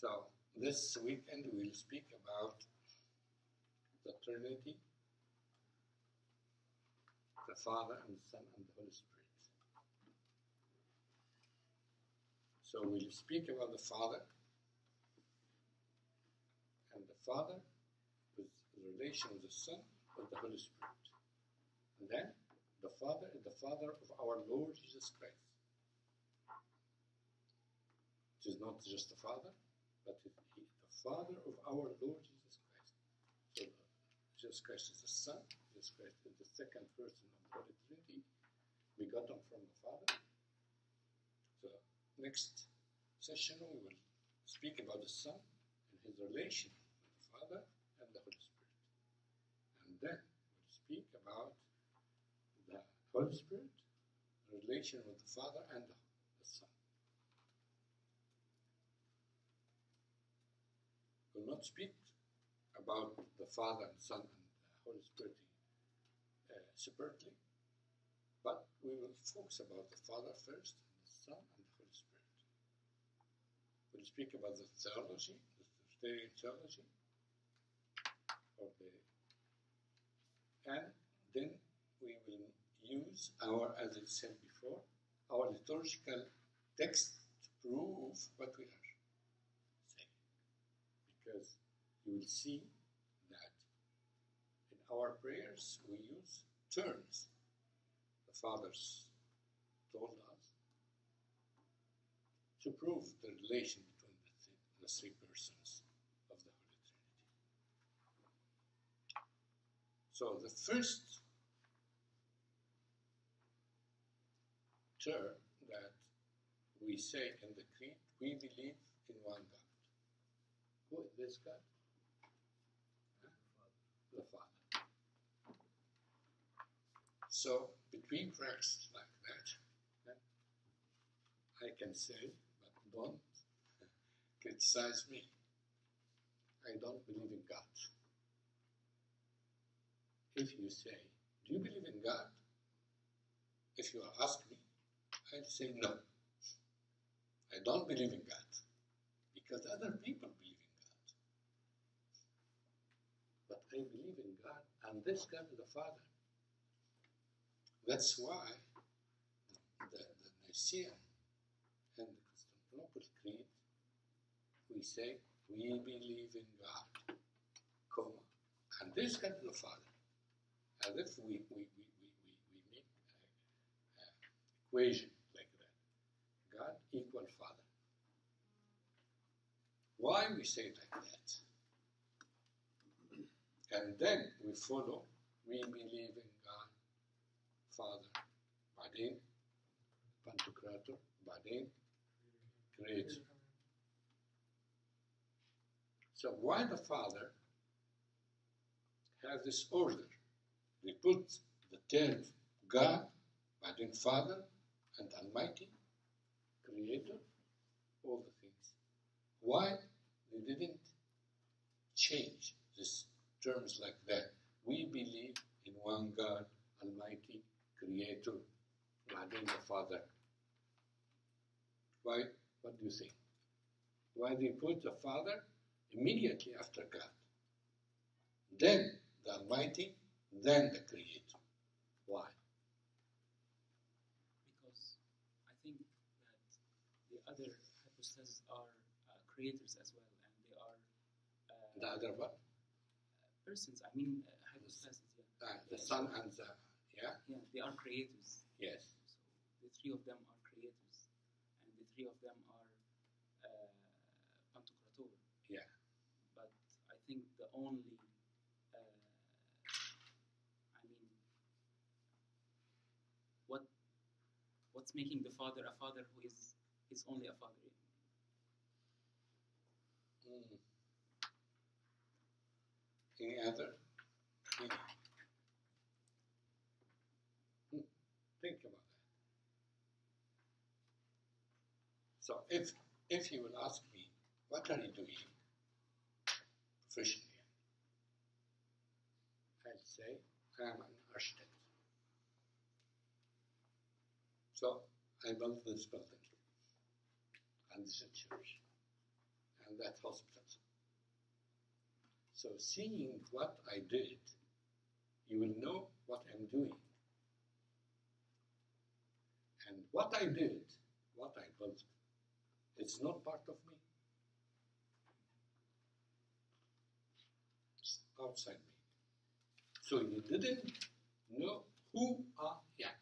So this weekend we'll speak about the Trinity, the Father and the Son and the Holy Spirit. So we'll speak about the Father and the Father with the relation with the Son with the Holy Spirit. And then the Father is the Father of our Lord Jesus Christ. It is not just the Father, but it is the Father of our Lord Jesus Christ. So Jesus Christ is the Son, Jesus Christ is the second person of the Holy Trinity, begotten from the Father. So next session we will speak about the Son and his relation with the Father and the Holy Spirit. And then we'll speak about the Holy Spirit, relation with the Father and the, the Son. We'll not speak about the Father and Son and the Holy Spirit uh, separately, but we will focus about the Father first, and the Son, and the Holy Spirit. We'll speak about the theology, the Trinitarian theology, of the, and then we will use our, as I said before, our liturgical text to prove what we are. Because you will see that in our prayers we use terms the fathers told us to prove the relation between the, th- the three persons of the Holy Trinity. So the first term that we say in the Creed, we believe in one God. Who is this God? The Father. So between practices like that, I can say, but don't criticize me. I don't believe in God. If you say, Do you believe in God? If you ask me, I'll say no. I don't believe in God because other people believe in God. But I believe in God, and this God is the Father. That's why the, the Nicene and the Constantinople Creed, we say, we believe in God, comma, and this God is the Father. As if we, we, we, we, we, we make an equation like that. God equal Father. Why we say like that? And then we follow, we believe in God, Father, Badin, Pantocrator, Body, Creator. So why the Father has this order? We put the term God, Badin, Father, and Almighty, Creator, all the things. Why they didn't change this terms like that. We believe in one God, Almighty, Creator, God and the Father. Why? What do you think? Why they put the Father immediately after God? Then the Almighty, then the Creator. Why? Because I think that the other hypostases are uh, creators as well, and they are. Uh, the other what? Persons. I mean, uh, hypostases. Yeah. Uh, the Son and the yeah. yeah, they are creators. Yes. So the three of them are creators, and the three of them are uh, Pantocrator. Yeah. But I think the only, uh, I mean, what what's making the father a father who is is only a father? Mm. Any other? Any? Hmm. Think about that. So if if you will ask me, what are you doing professionally? I'll say I am an architect. So I built this building and this church. and that hospital. So, seeing what I did, you will know what I'm doing. And what I did, what I built, it's not part of me. It's outside me. So you didn't know who I am.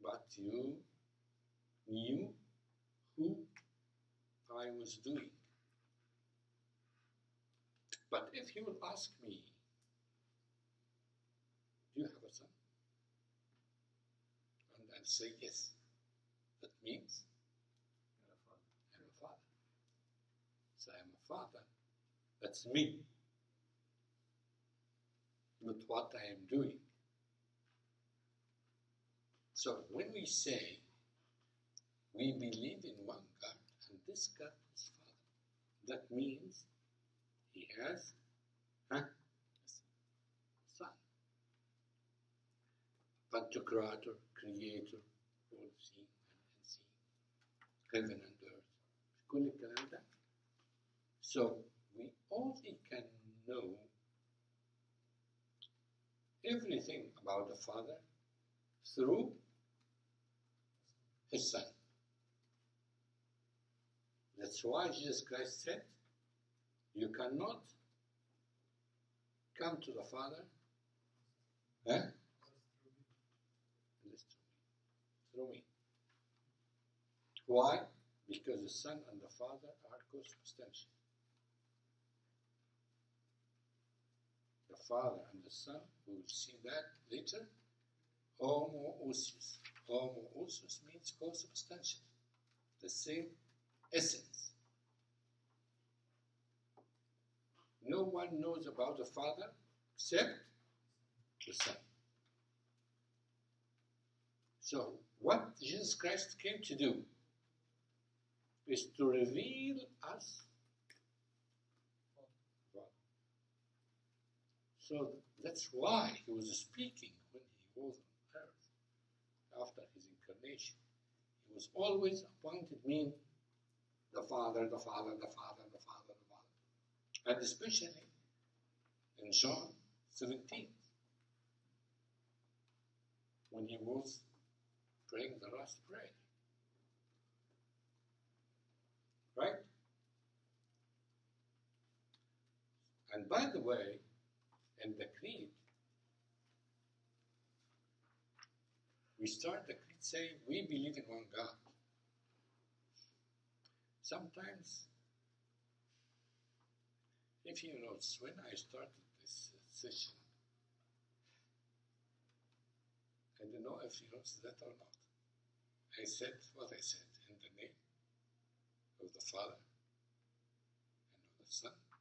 But you knew who I was doing. But if you will ask me, do you have a son? And I'll say yes. That means You're a father. I'm a father. So I'm a father. That's me. Not what I am doing. So when we say we believe in one God and this God is Father, that means he has huh? Son. Pantocrator, creator, all seen and seeing, heaven and earth. That. So we only can know everything about the Father through his Son. That's why Jesus Christ said, you cannot come to the Father eh? through me. Through me. Why? Because the Son and the Father are consubstantial. The Father and the Son, we will see that later. Homoousios. Homoousios means consubstantial, the same essence. No one knows about the Father except the Son. So, what Jesus Christ came to do is to reveal us So that's why he was speaking when he was on earth after his incarnation. He was always appointed mean the Father, the Father, the Father, the Father, the Father. And especially in John 17, when he was praying the last prayer. Right? And by the way, in the creed, we start the creed saying we believe in one God. Sometimes, if you notice, when I started this uh, session, I don't know if you noticed that or not. I said what I said in the name of the Father and of the Son and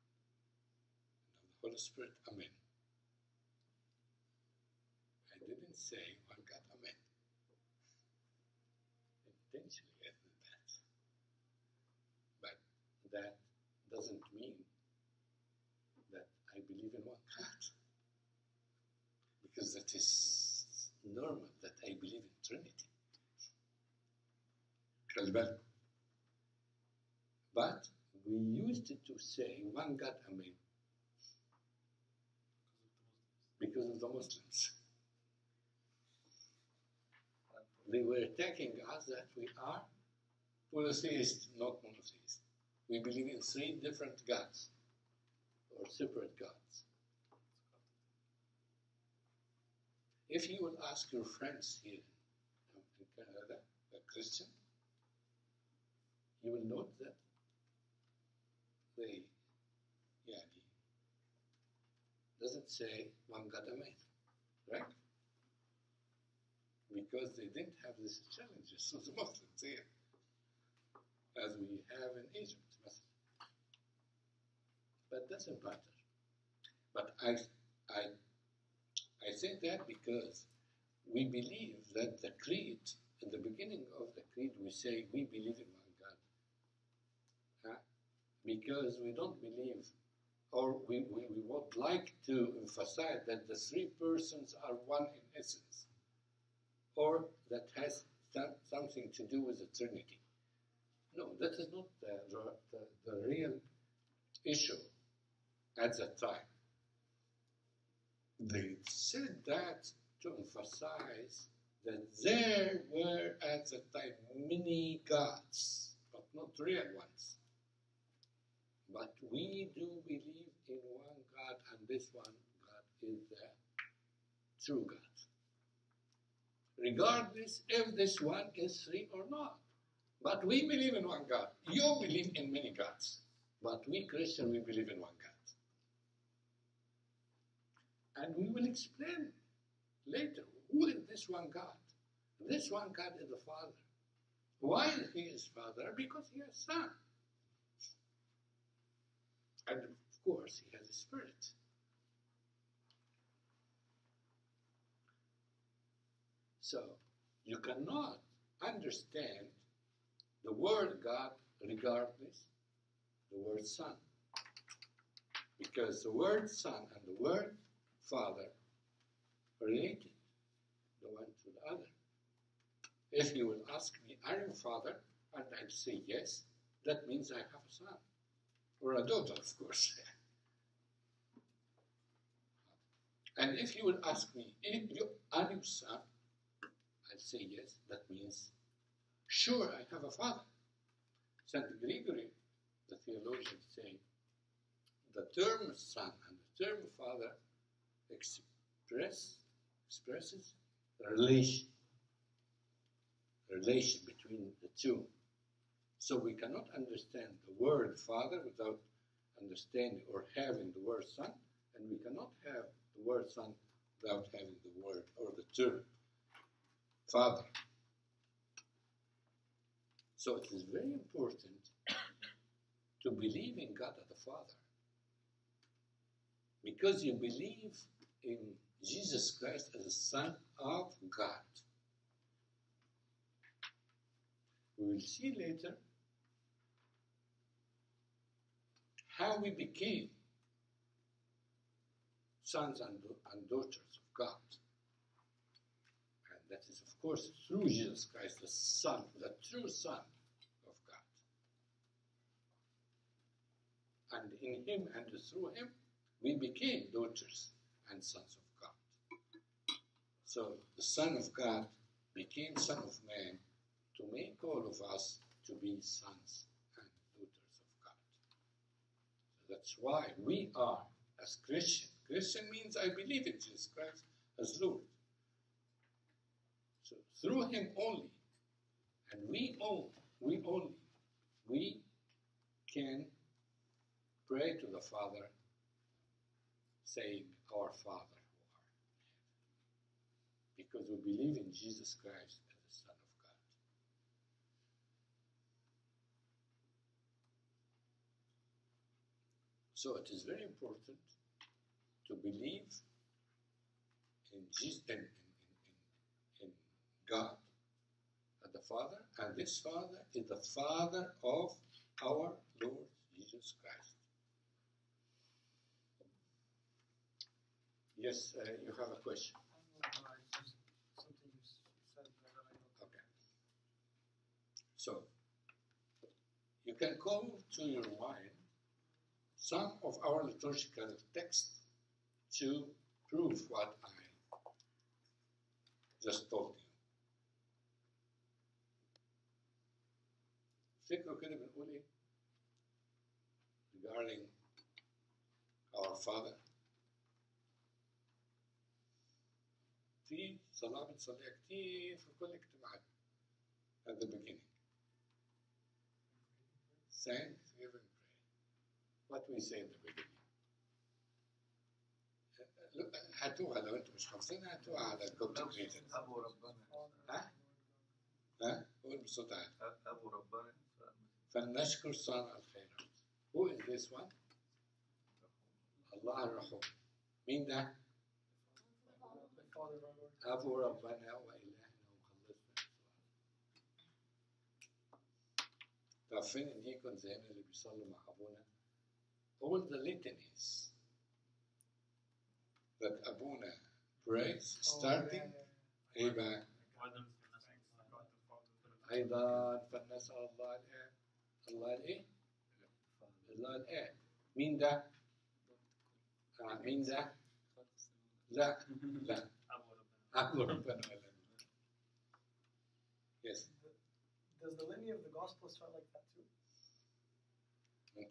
of the Holy Spirit. Amen. I didn't say one God, Amen. Intentionally, I did that. But that doesn't mean that I believe in one God. Because that is normal that I believe in Trinity. But we used it to say one God, Amen. Because of the Muslims. They were attacking us that we are polytheists, not monotheists. We believe in three different gods or separate gods. If you will ask your friends here in Canada, a Christian, you will note that they, yeah, doesn't say one God Amen, right? Because they didn't have these challenges of the Muslims here, as we have in Egypt. But doesn't matter. But I, I, I say that because we believe that the creed, in the beginning of the creed, we say we believe in one God. Huh? Because we don't believe, or we, we, we would like to emphasize that the three persons are one in essence, or that has some, something to do with the Trinity. No, that is not the, the, the real issue at that time. They said that to emphasize that there were at that time many gods, but not real ones. But we do believe in one God, and this one God is the true God. Regardless if this one is real or not. But we believe in one God. You believe in many gods. But we Christians, we believe in one God. And we will explain later who is this one God. This one God is the Father. Why is he his Father? Because he has Son. And of course, he has a Spirit. So, you cannot understand the word God regardless the word Son. Because the word Son and the word Father related, the one to the other. If you will ask me, Are you Father? And I'll say yes, that means I have a son. Or a daughter, of course. and if you will ask me, Are you son? I'll say yes, that means sure I have a father. St. Gregory, the theologian, saying the term son and the term father express expresses the relation relation between the two. So we cannot understand the word father without understanding or having the word son, and we cannot have the word son without having the word or the term father. So it is very important to believe in God as the Father. Because you believe in Jesus Christ as the Son of God. We will see later how we became sons and, and daughters of God. And that is, of course, through Jesus Christ, the Son, the true Son of God. And in Him and through Him, we became daughters and sons of God. So the Son of God became Son of Man to make all of us to be sons and daughters of God. So that's why we are, as Christian, Christian means I believe in Jesus Christ as Lord. So through Him only, and we all, we only, we can pray to the Father, saying, Our Father who art. Because we believe in Jesus Christ as the Son of God. So it is very important to believe in Jesus, in, in, in, in God, and the Father, and this Father is the Father of our Lord Jesus Christ. Yes, uh, you have a question. Something you said that I don't Okay. So, you can call to your mind some of our liturgical texts to prove what I just told you. فكروا كده بنقول ايه؟ regarding our Father في صلاة بنصليها كتير في كل اجتماعات at the beginning. Thanksgiving prayer. What we say in the beginning. Look, هاتوها لو أنتم مش حافظينها هاتوها على الكتب أبو ربنا ها؟ ها؟ قول بصوت عالي. أبو ربنا فلنشكر صانع الخيرات. Who is this one? الله الرحوم. مين ده؟ The Father of our Lord. أبو ربنا وإلهنا ومخلصنا طب فين الديكون زينا اللي بيصلوا مع أبونا؟ All the litanies that أبونا prays starting إيه بقى؟ أيضا فلنسأل الله الآب الله الإيه؟ الله الآب مين ده؟ آه مين ده؟ لا لا Um, uh, Does yes. the lineage of the gospel start like that too? The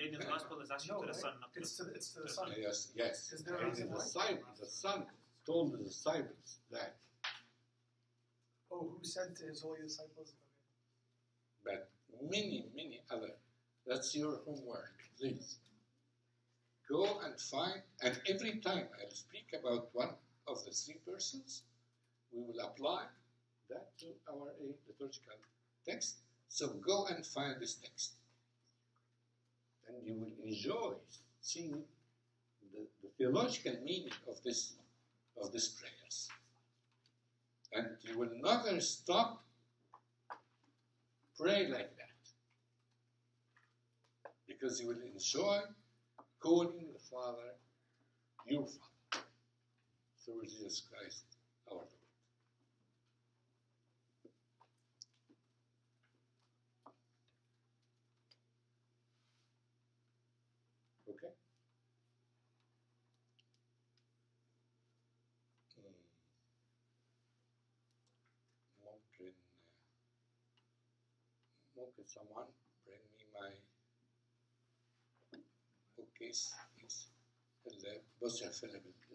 lineage of the gospel is actually no, to the right? son, not it's to, the, it's to the son. Yes, yes. Is there a reason the, son, the son told the disciples that. Oh, who said to his holy disciples? Okay. But many, many other. That's your homework, please. Go and find, and every time I speak about one of the three persons, we will apply that to our uh, liturgical text. So go and find this text. And you will enjoy seeing the, the theological meaning of this of these prayers. And you will never stop pray like that. Because you will enjoy calling the Father your Father through Jesus Christ our Lord. Okay? Um, uh, can, someone bring me my bookcase, please? Bus available.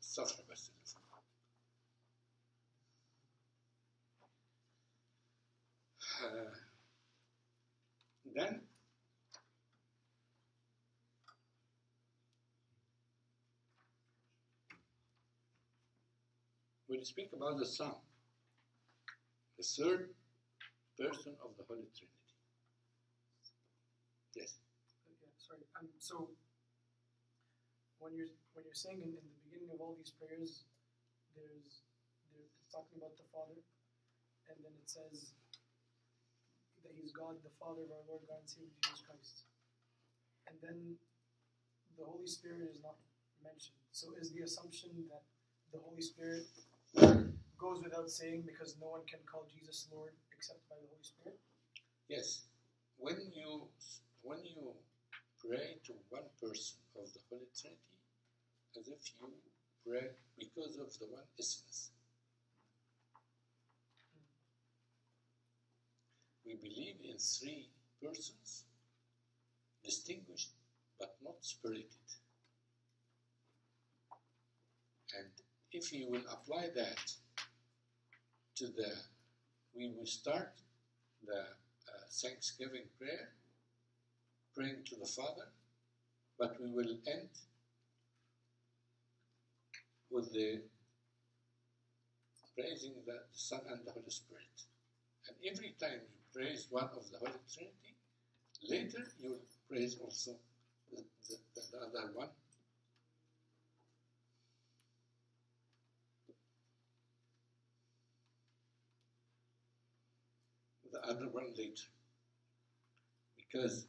Sasra meselesi. Uh, then when you speak about the Son, the third person of the Holy Trinity. Yes. Yeah, sorry. Um, so when you're when you're saying in, in the beginning of all these prayers, there's there, it's talking about the Father, and then it says that He's God, the Father of our Lord God and Savior Jesus Christ, and then the Holy Spirit is not mentioned. So is the assumption that the Holy Spirit goes without saying because no one can call Jesus Lord except by the Holy Spirit? Yes. When you when you pray to one person of the Holy Trinity, as if you pray because of the one essence. We believe in three persons, distinguished but not spirited. And if you will apply that to the, we will start the uh, Thanksgiving prayer, praying to the Father, but we will end with the praising the Son and the Holy Spirit. And every time you praise one of the Holy Trinity, later you will praise also the, the, the other one. The other one later. Because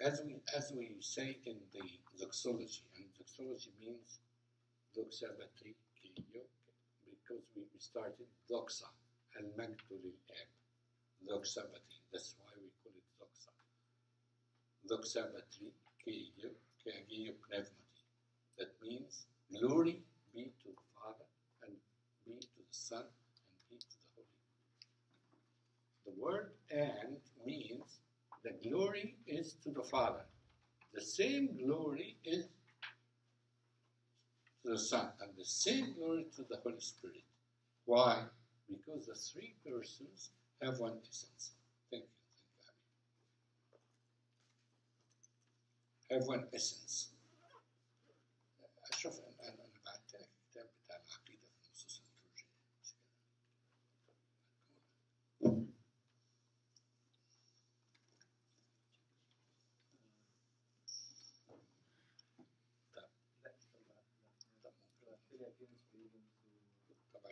as we as we say in the doxology, and doxology means doxabatri kilio, because we, started doxa and magdu lil-ab, doxabatri. That's why we call it doxa. Doxabatri kilio kagio pneumati. That means glory be to the Father and be to the Son and be to the Holy. The word and means the glory is to the Father. The same glory is to the Son, and the same glory to the Holy Spirit. Why? Because the three persons have one essence. Thank you. Thank you. Have one essence. أشوف أن أنا أنا بعت لك كتاب بتاع العقيدة في النصوص الليتورجية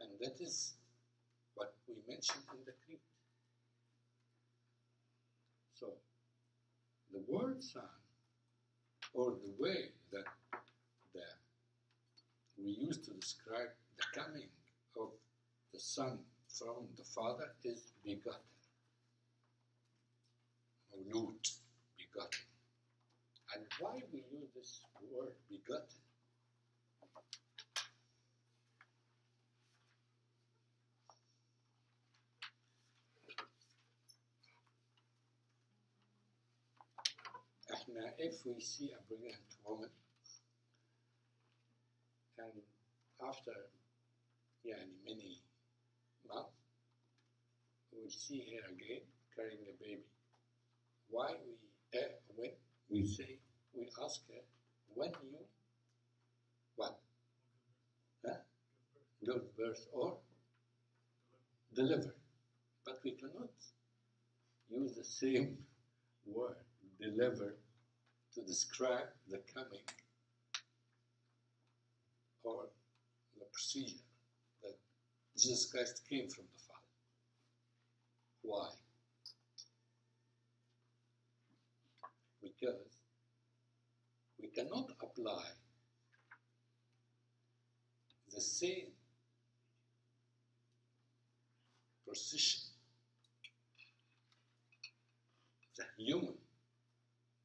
And that is what we mentioned in the creed. So, the word son, or the way that the, we use to describe the coming of the son from the father, is begotten. Mawlud, begotten. And why we use this word begotten? Now, if we see a brilliant woman, and after yeah many months, we see her again carrying a baby. Why we, eh, when we say, we ask her, when you, what? Huh? Give birth or deliver. But we cannot use the same word, deliver, to describe the coming or the procedure that Jesus Christ came from the Father. Why? Because we cannot apply the same precision, the human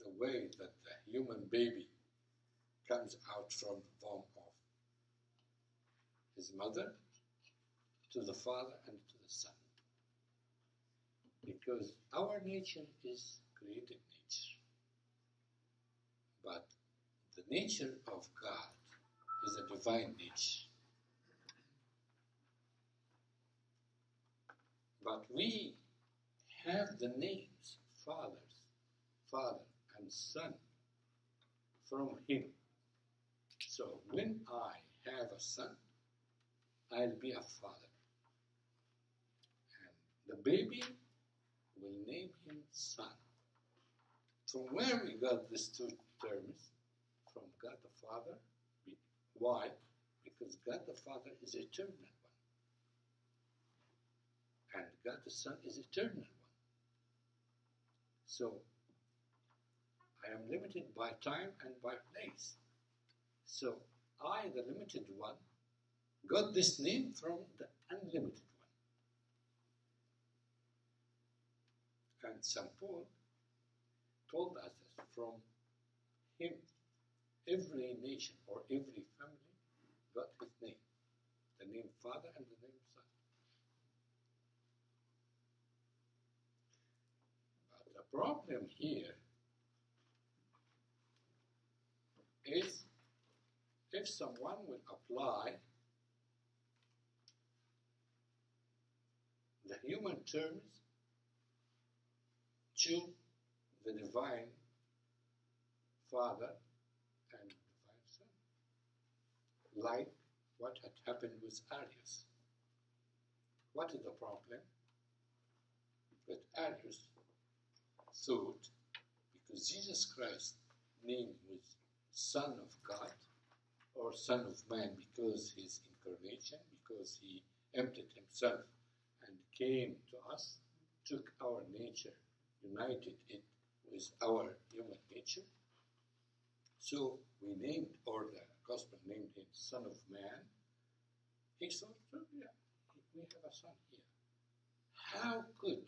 the way that human baby comes out from the womb of his mother to the father and to the son. Because our nature is created nature. But the nature of God is a divine nature. But we have the names fathers, father, and son from him. So when I have a son, I'll be a father. And the baby will name him son. From where we got these two terms? From God the Father. Why? Because God the Father is eternal one. And God the Son is eternal one. So I am limited by time and by place. So I, the limited one, got this name from the unlimited one. And St. Paul told us that from him, every nation or every family got his name the name Father and the name Son. But the problem here is if someone will apply the human terms to the divine Father and divine Son, like what had happened with Arius. What is the problem? That Arius thought because Jesus Christ name was Son of God or Son of Man because his incarnation, because he emptied himself and came to us, took our nature, united it with our human nature. So we named, or the gospel named him Son of Man. He thought, oh, yeah, we have a son here. How could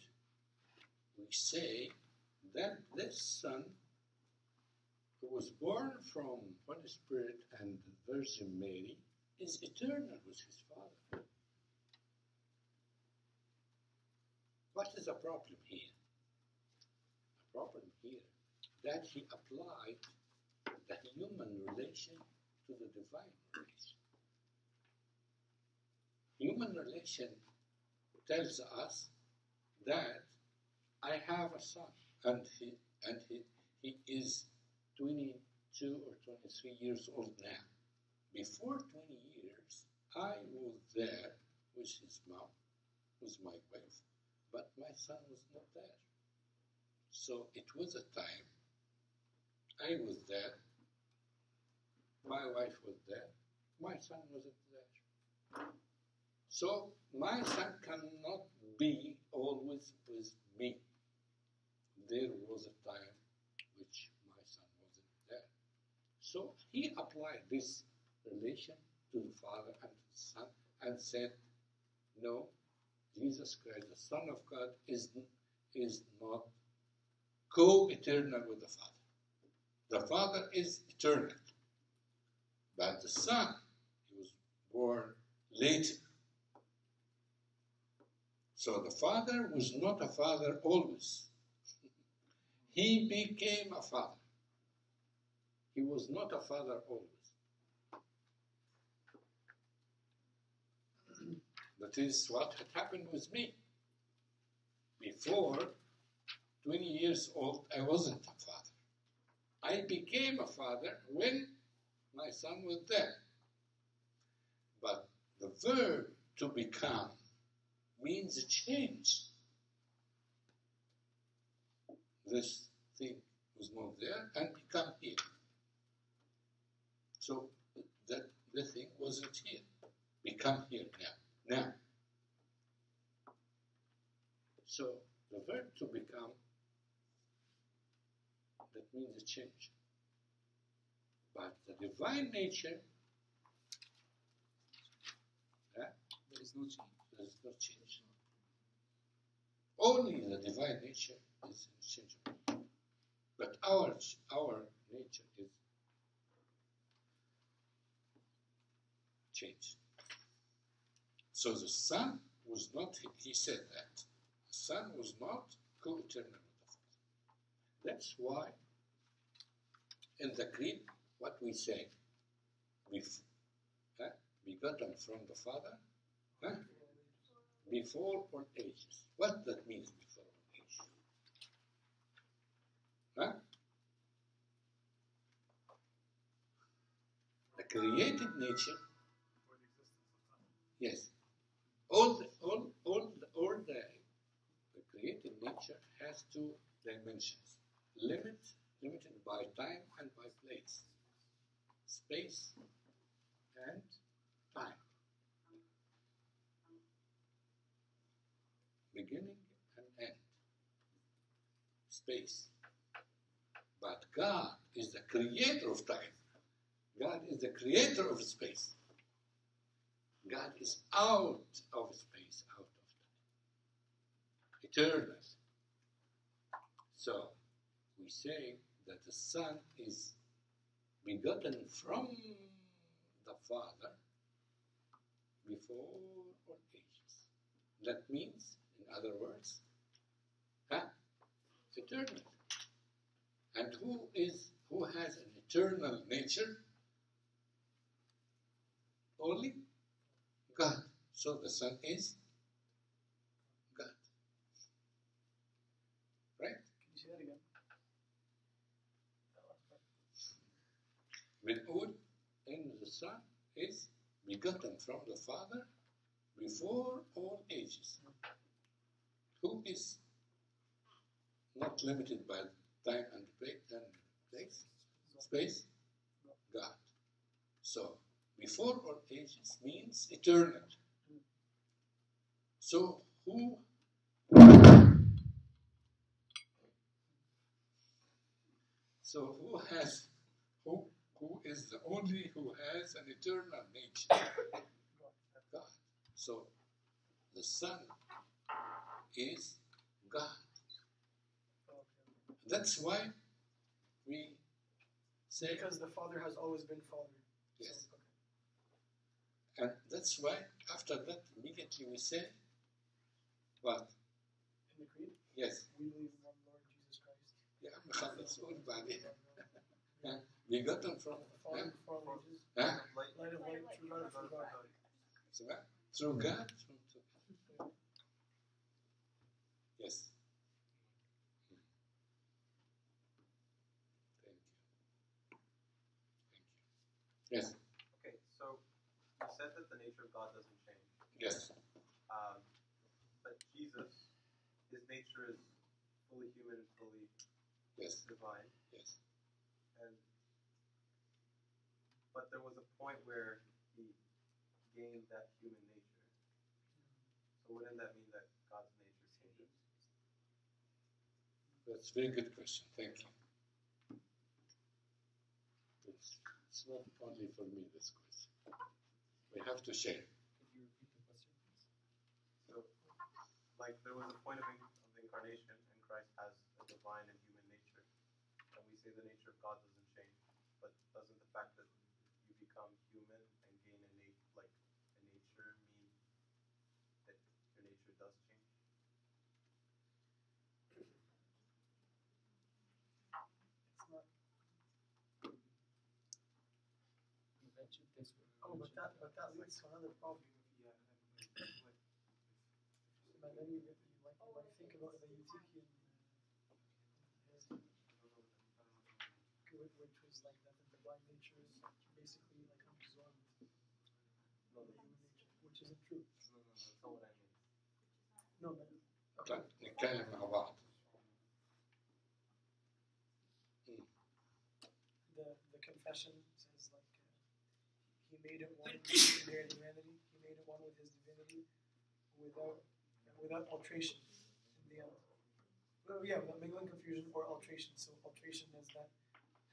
we say that this son who was born from Holy Spirit and the Virgin Mary is eternal with his Father. What is the problem here? The problem here that he applied the human relation to the divine relation. Human relation tells us that I have a son and he and he, he is 22 or 23 years old now. Before 20 years, I was there with his mom with my wife, but my son was not there. So it was a time I was there, my wife was there, my son wasn't there. So my son cannot be always with me. There was a time which my son wasn't there. So he applied this relation to the Father and the Son and said, No, Jesus Christ, the Son of God, is, is not co eternal with the Father. The Father is eternal, but the Son, he was born later. So the Father was not a father always. He became a father. He was not a father always. That is what had happened with me. Before 20 years old, I wasn't a father. I became a father when my son was there. But the verb to become means a change. This thing was not there and become here. So that the thing wasn't here. We come here now. Now. So the verb to become that means a change. But the divine nature There is no change. there is no change. Only the divine nature is unchangeable. But our our nature is changed. So the Son was not, he said that. The Son was not co eternal with the Father. That's why in the Creed, what we say, bef- huh? begotten from the Father, huh? before all ages. What that means before all ages? Huh? The created nature, yes. All the, all, all, the, all the, the created nature has two dimensions. Limit, limited by time and by place. Space and time. beginning and end. Space. But God is the creator of time. God is the creator of space. God is out of space, out of time. Eternal. So, we say that the Son is begotten from the Father before all ages. That means, in other words, huh? eternal. And who is who has an eternal nature? Only God. So the Son is God. Right? Can you say that again? That last part. Mil'ud in the Son is begotten from the Father before all ages. Who is not limited by time and and place, space? God. So before all ages means eternal. So who so who has who who is the only who has an eternal nature? God. So the Son is God. That's why we say Because the Father has always been Father. So, Yes. okay. And that's why after that immediately we say what? In the creed? Yes. We believe in one Lord Jesus Christ. Yeah, Muhammad's own body. yeah. We got them from four, yeah? Light, light light, true light of God. Through God? Mm-hmm. Yes. Hmm. Thank you. Thank you. Yes. God doesn't change. yes Um, but Jesus, his nature is fully human and fully Yes, divine, yes. and but there was a point where he gained that human nature. So wouldn't that mean that God's nature changes? That's a very good question. Thank you. It's, it's not only for me, this question. We have to share. Could you repeat the question, please? So, like there was a point of, in, of the incarnation, and Christ has a divine and human nature, and we say the nature of God doesn't change. But doesn't the fact that you become human and gain a nat- like a nature mean that your nature does change? It's not. You mentioned this when we Oh, but mentioned, that uh, but that leads to another problem. Yeah, and then like, But then you get you like when you think about the Eutychian, uh, which which was like that the divine nature is basically like absorbed No, in the no, human nature, which isn't true. no, no, that's not what I mean. No, but طيب نتكلم مع بعض. the the confession made it one with their humanity. He made it one with his divinity, without without alteration in the end. Well, yeah, without mingling, confusion, or alteration. So alteration is that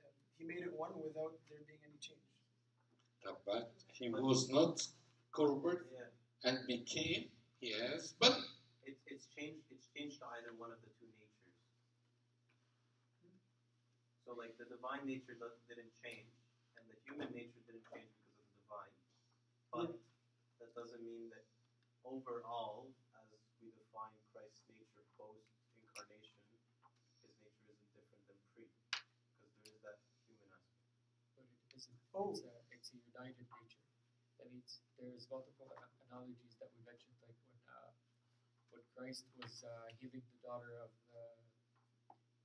um, he made it one without there being any change. but he was not corporate Yeah, and became, yes, but it's it's changed. It's changed to either one of the two natures. So like the divine nature does, didn't change, and the human nature didn't change because of the divine. But that doesn't mean that overall, as we define Christ's nature post incarnation, his nature isn't different than pre, because there is that human aspect. but it isn't. Oh. It's a, it's a united nature. That means there's multiple analogies that we mentioned, like when uh, when Christ was uh, healing the daughter of the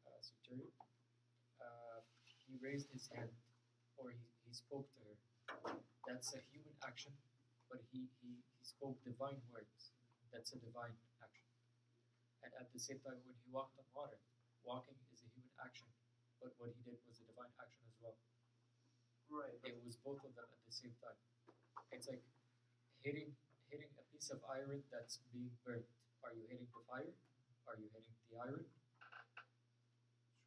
uh, centurion. Uh, he raised his hand, or he, he spoke to her. That's a human action, but he, he, he spoke divine words. That's a divine action. And at the same time, when he walked on water, walking is a human action, but what he did was a divine action as well. Right. It was both of them at the same time. It's like hitting hitting a piece of iron that's being burnt. Are you hitting the fire? Are you hitting the iron?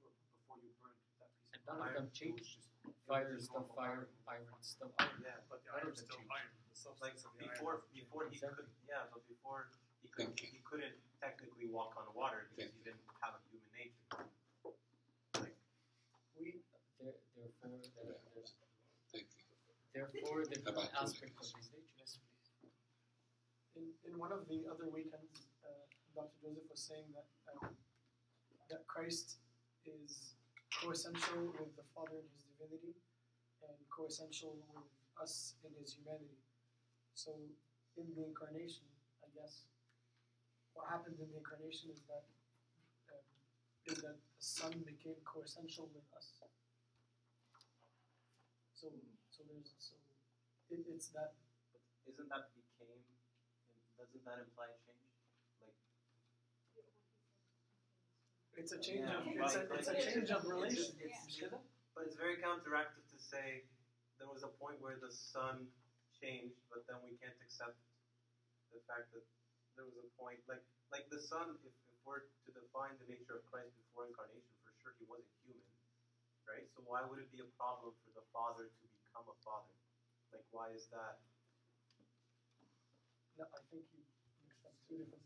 sure, before you burned that piece And of none of iron, them change. It was just- it was Fire is still normal fire, iron. iron is still iron. Yeah. But the None iron is still iron. The like substance of the before iron. before he Exactly. could yeah but before he could Thinking. he couldn't technically walk on water because he didn't have a human nature like We There, therefore, there, there's, thank you. therefore, the human About two aspect of seconds. his nature. in, in one of the other weekends, uh, Dr. Joseph was saying that um, that Christ is coessential with the Father in his divinity and coessential with us in his humanity. So, in the incarnation, I guess, what happened in the incarnation is that um, is that the Son became coessential with us. So, so there's so it, it's that but isn't that became doesn't that imply change like it's a change Yeah, of it's a, right, it's a like, change of it's- relation. it's- but it's very counteractive to say there was a point where the son changed but then we can't accept the fact that there was a point like like the son if, if we're to define the nature of Christ before incarnation for sure he wasn't human right so why would it be a problem for the father to become a father like why is that No, I think you mixed up two different.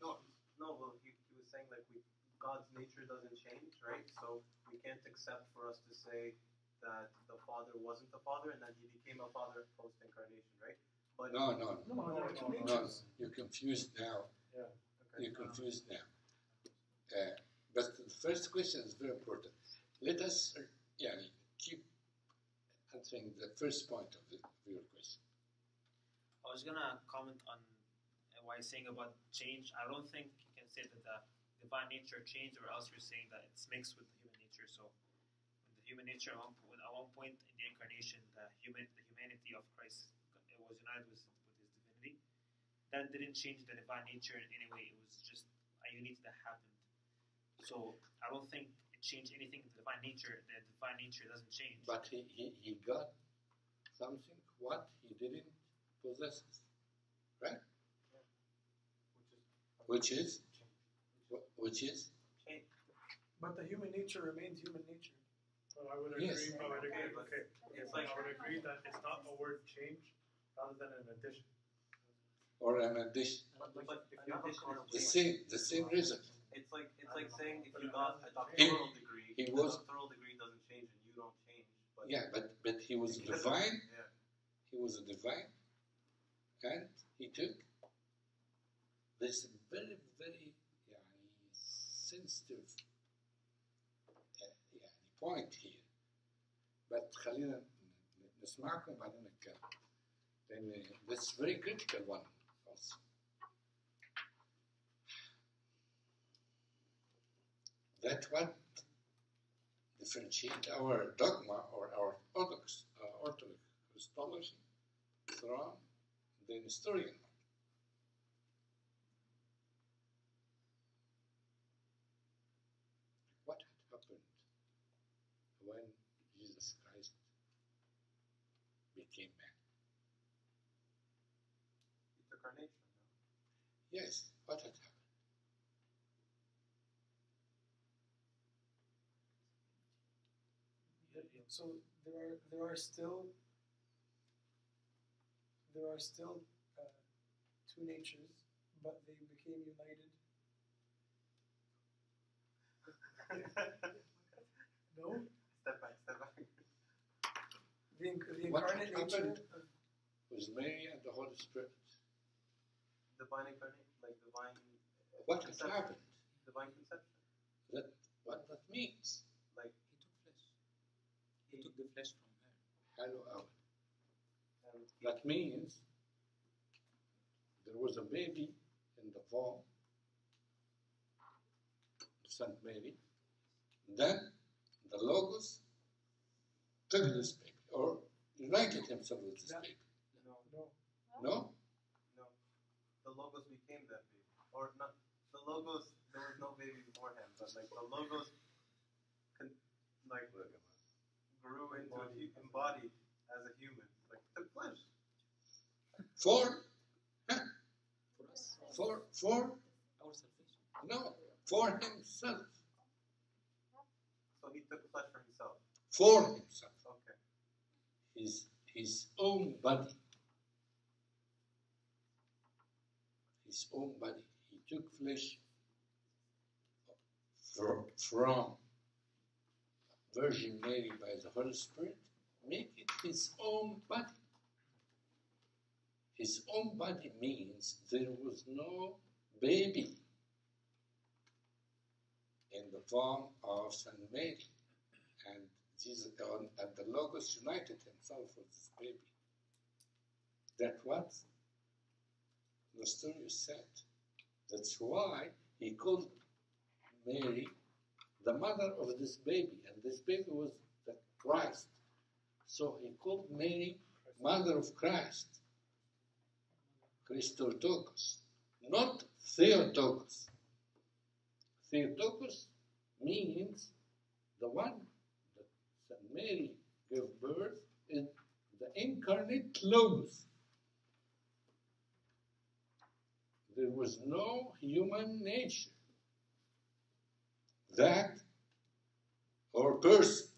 No, no. Well, he, he was saying like we God's nature doesn't change, right? So we can't accept for us to say that the Father wasn't the Father and that he became a Father post incarnation, right? But No, no, No, no, there are two no, no. no, you're confused now. okay. You're confused now. Uh, but the first question is very important. Let us, uh, yeah, keep answering the first point of, the, of your question. I was gonna comment on uh, what you're saying about change. I don't think you can say that the divine nature changed, or else you're saying that it's mixed with the human nature. So, when the human nature at one, po- at one point in the incarnation, the human, the humanity of Christ, it was united with, with his divinity. That didn't change the divine nature in any way. It was just a unity that happened. So I don't think it changed anything in the divine nature. The divine nature doesn't change. But he, he, he got something what he didn't possess, right? Which is, which is, Change. But the human nature remains human nature. Well, I would agree. Yes. I would agree. Okay. It's like I would agree that it's not a word change rather than an addition. Or an addition. But, but, if you the same, the same reason. It's like it's like saying if you got a doctoral he, degree, he was, the doctoral degree doesn't change and you don't change. But yeah, but but he was divine. Yeah. He was a divine, and he took this very very yeah, sensitive point here. But خلينا ن- نسمعكم بعدين نتكلم. لأن this very critical one also. That what differentiate our dogma or our orthodox, uh, orthodox Christology from the Nestorian when Jesus Christ became man? He took our. Yes, what had happened? So there are there are still there are still uh, two natures, but they became united. No, step back, step the, inc- the What incarnate nature. happened? Of, Was Mary and the Holy Spirit. Divine incarnate, like divine. Uh, what had conception. happened? Divine conception. That what that means. Like He took flesh. He took the flesh from her. Hello, Alan. That means there was a baby in the womb of Saint Mary. Then the Logos took this baby or united himself with this That- baby. no, no, No? no. The logos became that baby, or not? The logos. There was no baby beforehand, but like the logos, con- like grew into a hu- embodied as a human, like took flesh. For For for for our no for himself. Took flesh for himself. For himself. Okay. His his own body. His own body. He took flesh from, from Virgin Mary by the Holy Spirit, make it his own body. His own body means there was no baby in the form of Saint Mary, and Jesus and the Logos united himself with this baby. That what Nestorius said. That's why he called Mary the mother of this baby, and this baby was the Christ. So he called Mary mother of Christ, Christotokos, not Theotokos. Theotokos means the one Mary gave birth is the incarnate Logos. There was no human nature that or person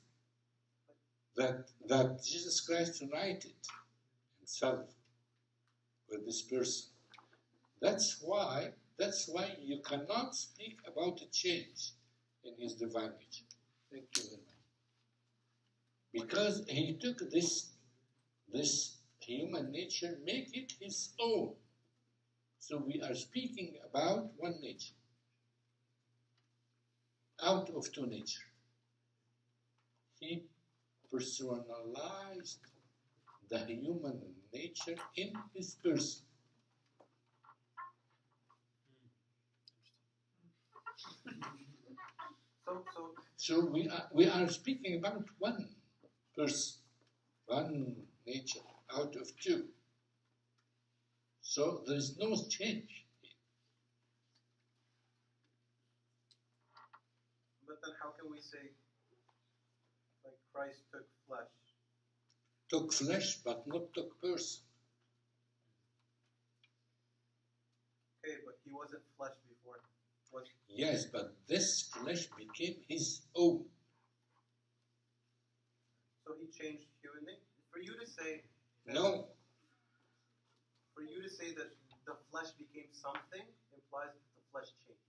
that that Jesus Christ united himself with this person. That's why that's why you cannot speak about a change in his divine nature. Thank you very much. Because he took this this human nature, make it his own. So we are speaking about one nature out of two nature. He personalized the human nature in his person. Hmm. So so So we are, we are speaking about one person, one nature out of two. So there is no change. But then how can we say like Christ took flesh? took flesh but not took person. Okay, but he wasn't flesh before. Was Yes, but this flesh became his own. So he changed human nature. For you to say No, for you to say that the flesh became something implies that the flesh changed.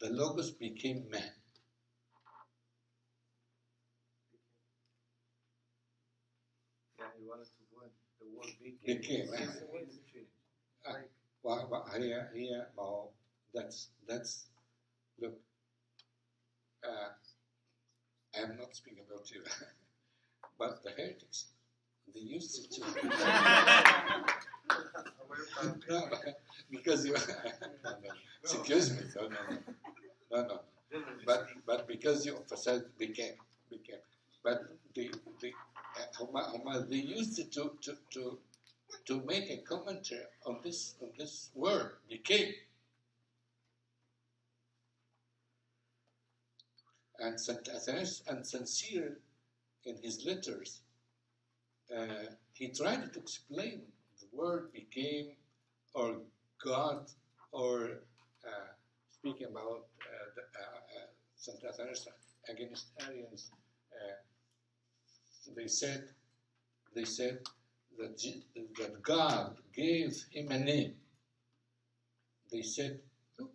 the, the Logos became man. Yeah, he wanted to win. The word became. Became, Same yeah. way. Well, well, here, here, well, that's that's look. Uh, I'm not speaking about you, but the heretics they used it to. no, because you. Excuse me. No, no, no, no. But but because you emphasize became became, but the the uh, they used it to to to to make a commentary on this on this word became. And Saint Athanasius and Sincere in his letters, uh, he tried to explain the word became or God or uh, speaking about uh, uh, uh, Saint Athanasius against Arians. Uh, they said they said that, that God gave him a name. They said, Look,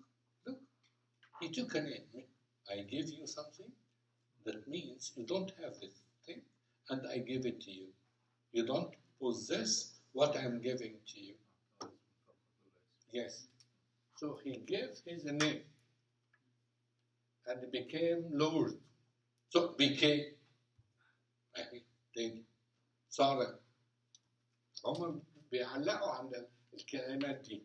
look, he took a name. I give you something that means you don't have this thing, and I give it to you. You don't possess what I'm giving to you. Yes. So he gave his name and became Lord. So became أهي تاني صار هم بيعلقوا عند الكلمات دي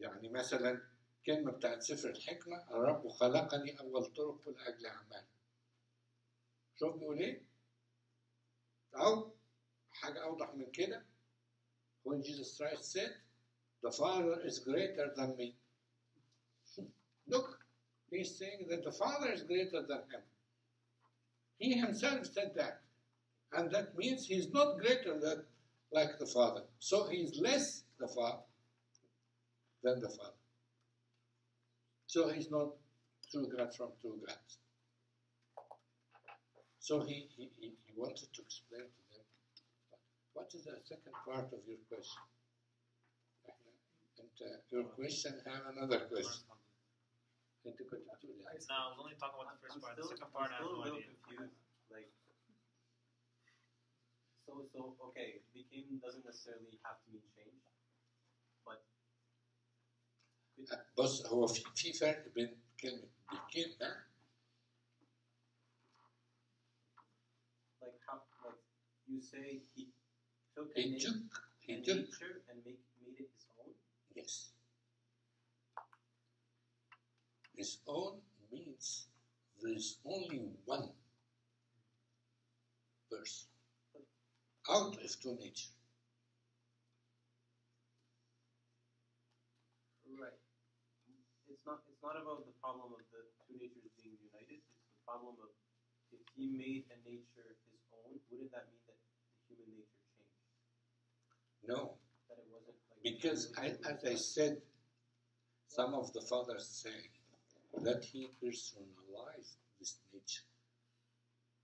يعني مثلا كلمة بتاعت سفر الحكمة الرب خلقني أول طرق لأجل أعمال شوف بيقول إيه؟ أو حاجة أوضح من كده when Jesus Christ said the Father is greater than me look he's saying that the Father is greater than him he himself said that and that means he's not greater than like the Father so he's less the Father than the Father So he's not two grad from two grads. So he, he, he, wanted to explain to them what is the second part of your question? And uh, your question have another question. No, I was only talking about the first I'm part. Still, the second part, I'm still I have no idea. Confused. Like, so, so okay, became doesn't necessarily have to mean change. بص هو في في فرق بين كلمة became ده like how like you say he took a he name took he and took nature and make made it his own. yes his own means there is only one person out of two nature It's not about the problem of the two natures being united. It's the problem of if he made a nature his own, wouldn't that mean that the human nature changed? no That it wasn't like Because, I, as I said, some of the fathers say that he personalized this nature.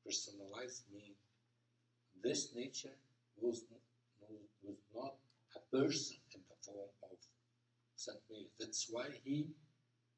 Personalized means this nature was, was, not a person in the form of Saint Mary. That's why he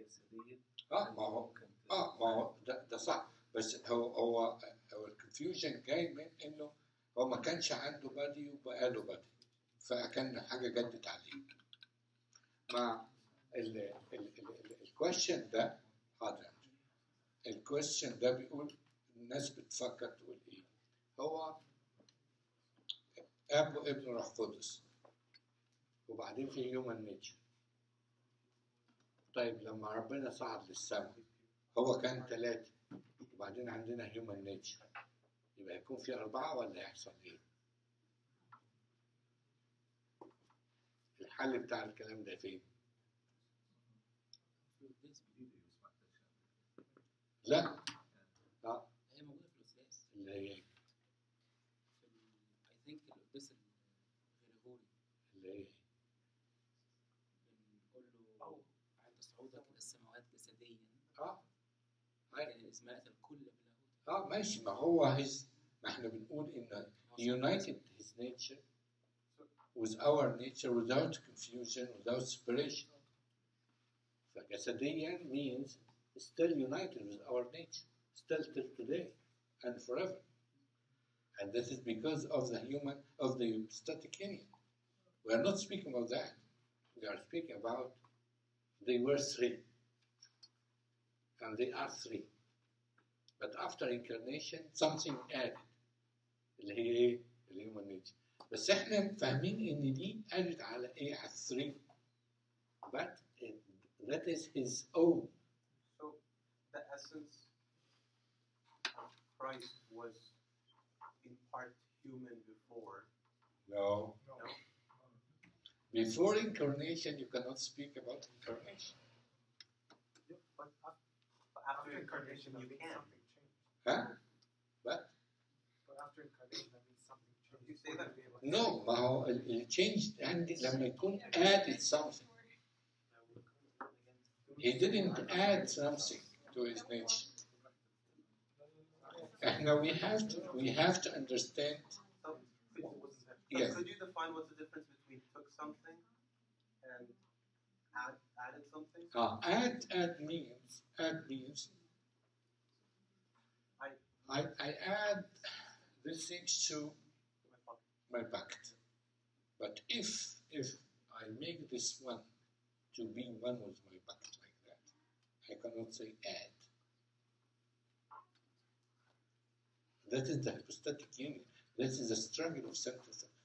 جسديا؟ آه ما هو آه ما هو ده, ده صح. بس هو هو هو الكونفيوجن جاي من إنه هو ما كانش عنده بادي وبقى له بادي فكان حاجة جدت عليه ما ال ال ال الكويشن ده حاضر. الكويشن ده بيقول الناس بتفكر تقول إيه؟ هو اب وابن روح قدس وبعدين في هيومن نيتشر طيب لما ربنا صعد للسماء هو كان ثلاثة وبعدين عندنا هيومن نيتشر يبقى يكون في أربعة ولا يحصل إيه؟ الحل بتاع الكلام ده فين؟ لا اه ماشي ما هو his ما احنا بنقول ان he united his nature with our nature without confusion without separation فجسديا means still united with our nature still till today and forever and this is because of the human of the static union we are not speaking about that we are speaking about they were three and they are three but after incarnation something added اللي هي ايه؟ الهيومن نيتشر بس احنا فاهمين ان دي قالت على ايه؟ على الثري but it, that is his own So the essence of Christ was in part human before. no No. before incarnation you cannot speak about incarnation But af- but after incarnation, you that means can. something changed. huh? but But after incarnation, that means something changed. You say that. no ما هو ال- ال- change عندي لما يكون added something he didn't add something to his nature احنا we have to we have to understand So, could, Yes. could you define what's the difference between took something and add, added something? Uh, add add means add means I I, add these things to my bucket. But if if I make this one to be one with my bucket like that, I cannot say add. That is the hypostatic union. That is the struggle of Saint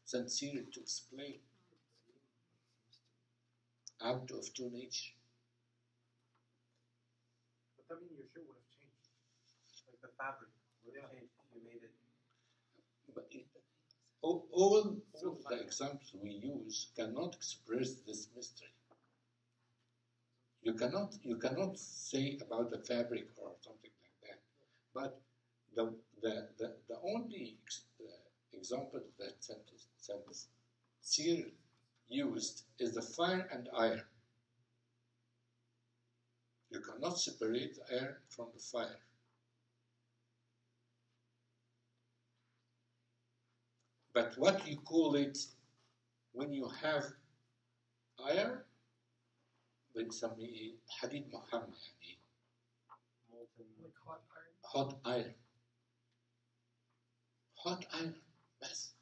Saint to explain out of two nature. But that means your shirt would have changed. Like the fabric Yeah. have you made it. But it, all, all, all the examples we use cannot express this mystery. You cannot, you cannot say about the fabric or something like that. But the, the, the, the only ex, uh, example that Cyril used is the fire and iron. You cannot separate the iron from the fire. But what you call it when you have iron بنسميه ايه؟ حديد محمى يعني ايه؟ Molten. like hot iron. hot iron. hot iron بس.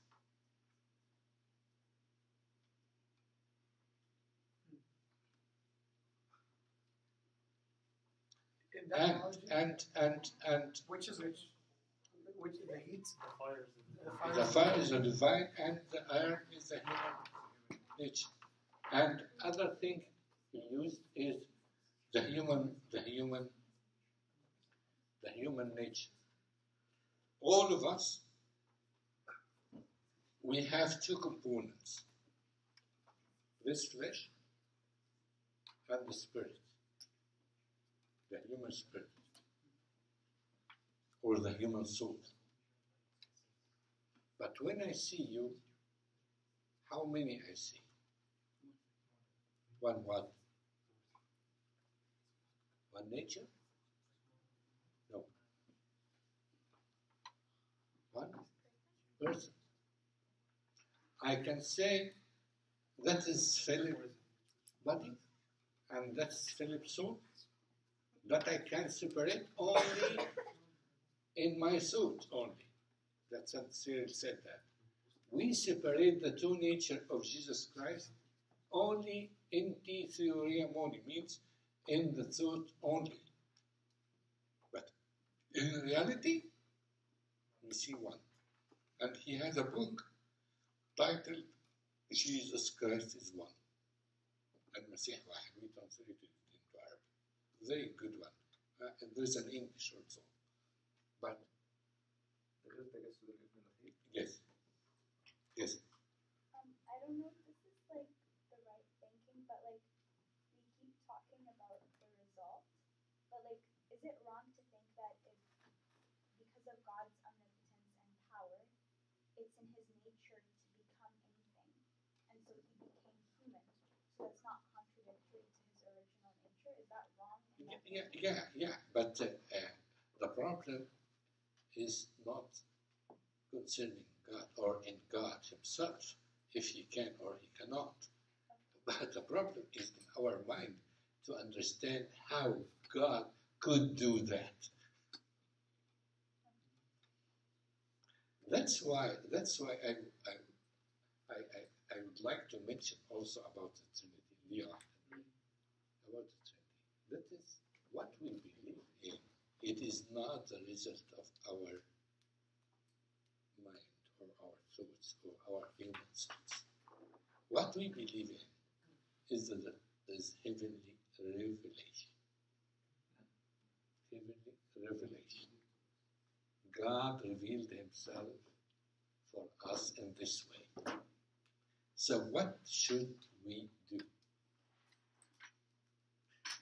In that And analogy, and and and which is which? Which is the heat? The fires. the fire is the divine and the iron is the human nature. And other thing he used is the human the human the human nature. All of us we have two components. This flesh and the spirit. The human spirit. Or the human soul. But when I see you, how many I see? One what? One nature? No. One person. I can say that is Philip body and that's Philip's soul. That I can separate only in my suit only That St. Cyril said that. We separate the two nature of Jesus Christ only inti theoria moni means in the thought only. But in reality, we see one. And he has a book titled Jesus Christ is One. المسيح واحد. We translate it into Arabic. Very good one. Uh, and there's an English also. But to the. Yes. Yes. Um, I don't know if this is like the right thinking, but like we keep talking about the result, but like is it wrong to think that if because of God's omnipotence and power, it's in His nature to become anything, and so He became human. So that's not contradictory to His original nature. Is that wrong? Yeah, yeah, yeah, yeah. But uh, uh, the problem is not concerning God or in God Himself, if He can or He cannot. But the problem is in our mind to understand how God could do that. That's why. That's why I, I, I, I, would like to mention also about the Trinity. Leah, about the Trinity. That is what we believe in. It is not the result of our or our human sense. What we believe in is the is heavenly revelation. Heavenly revelation. God revealed Himself for us in this way. So, what should we do?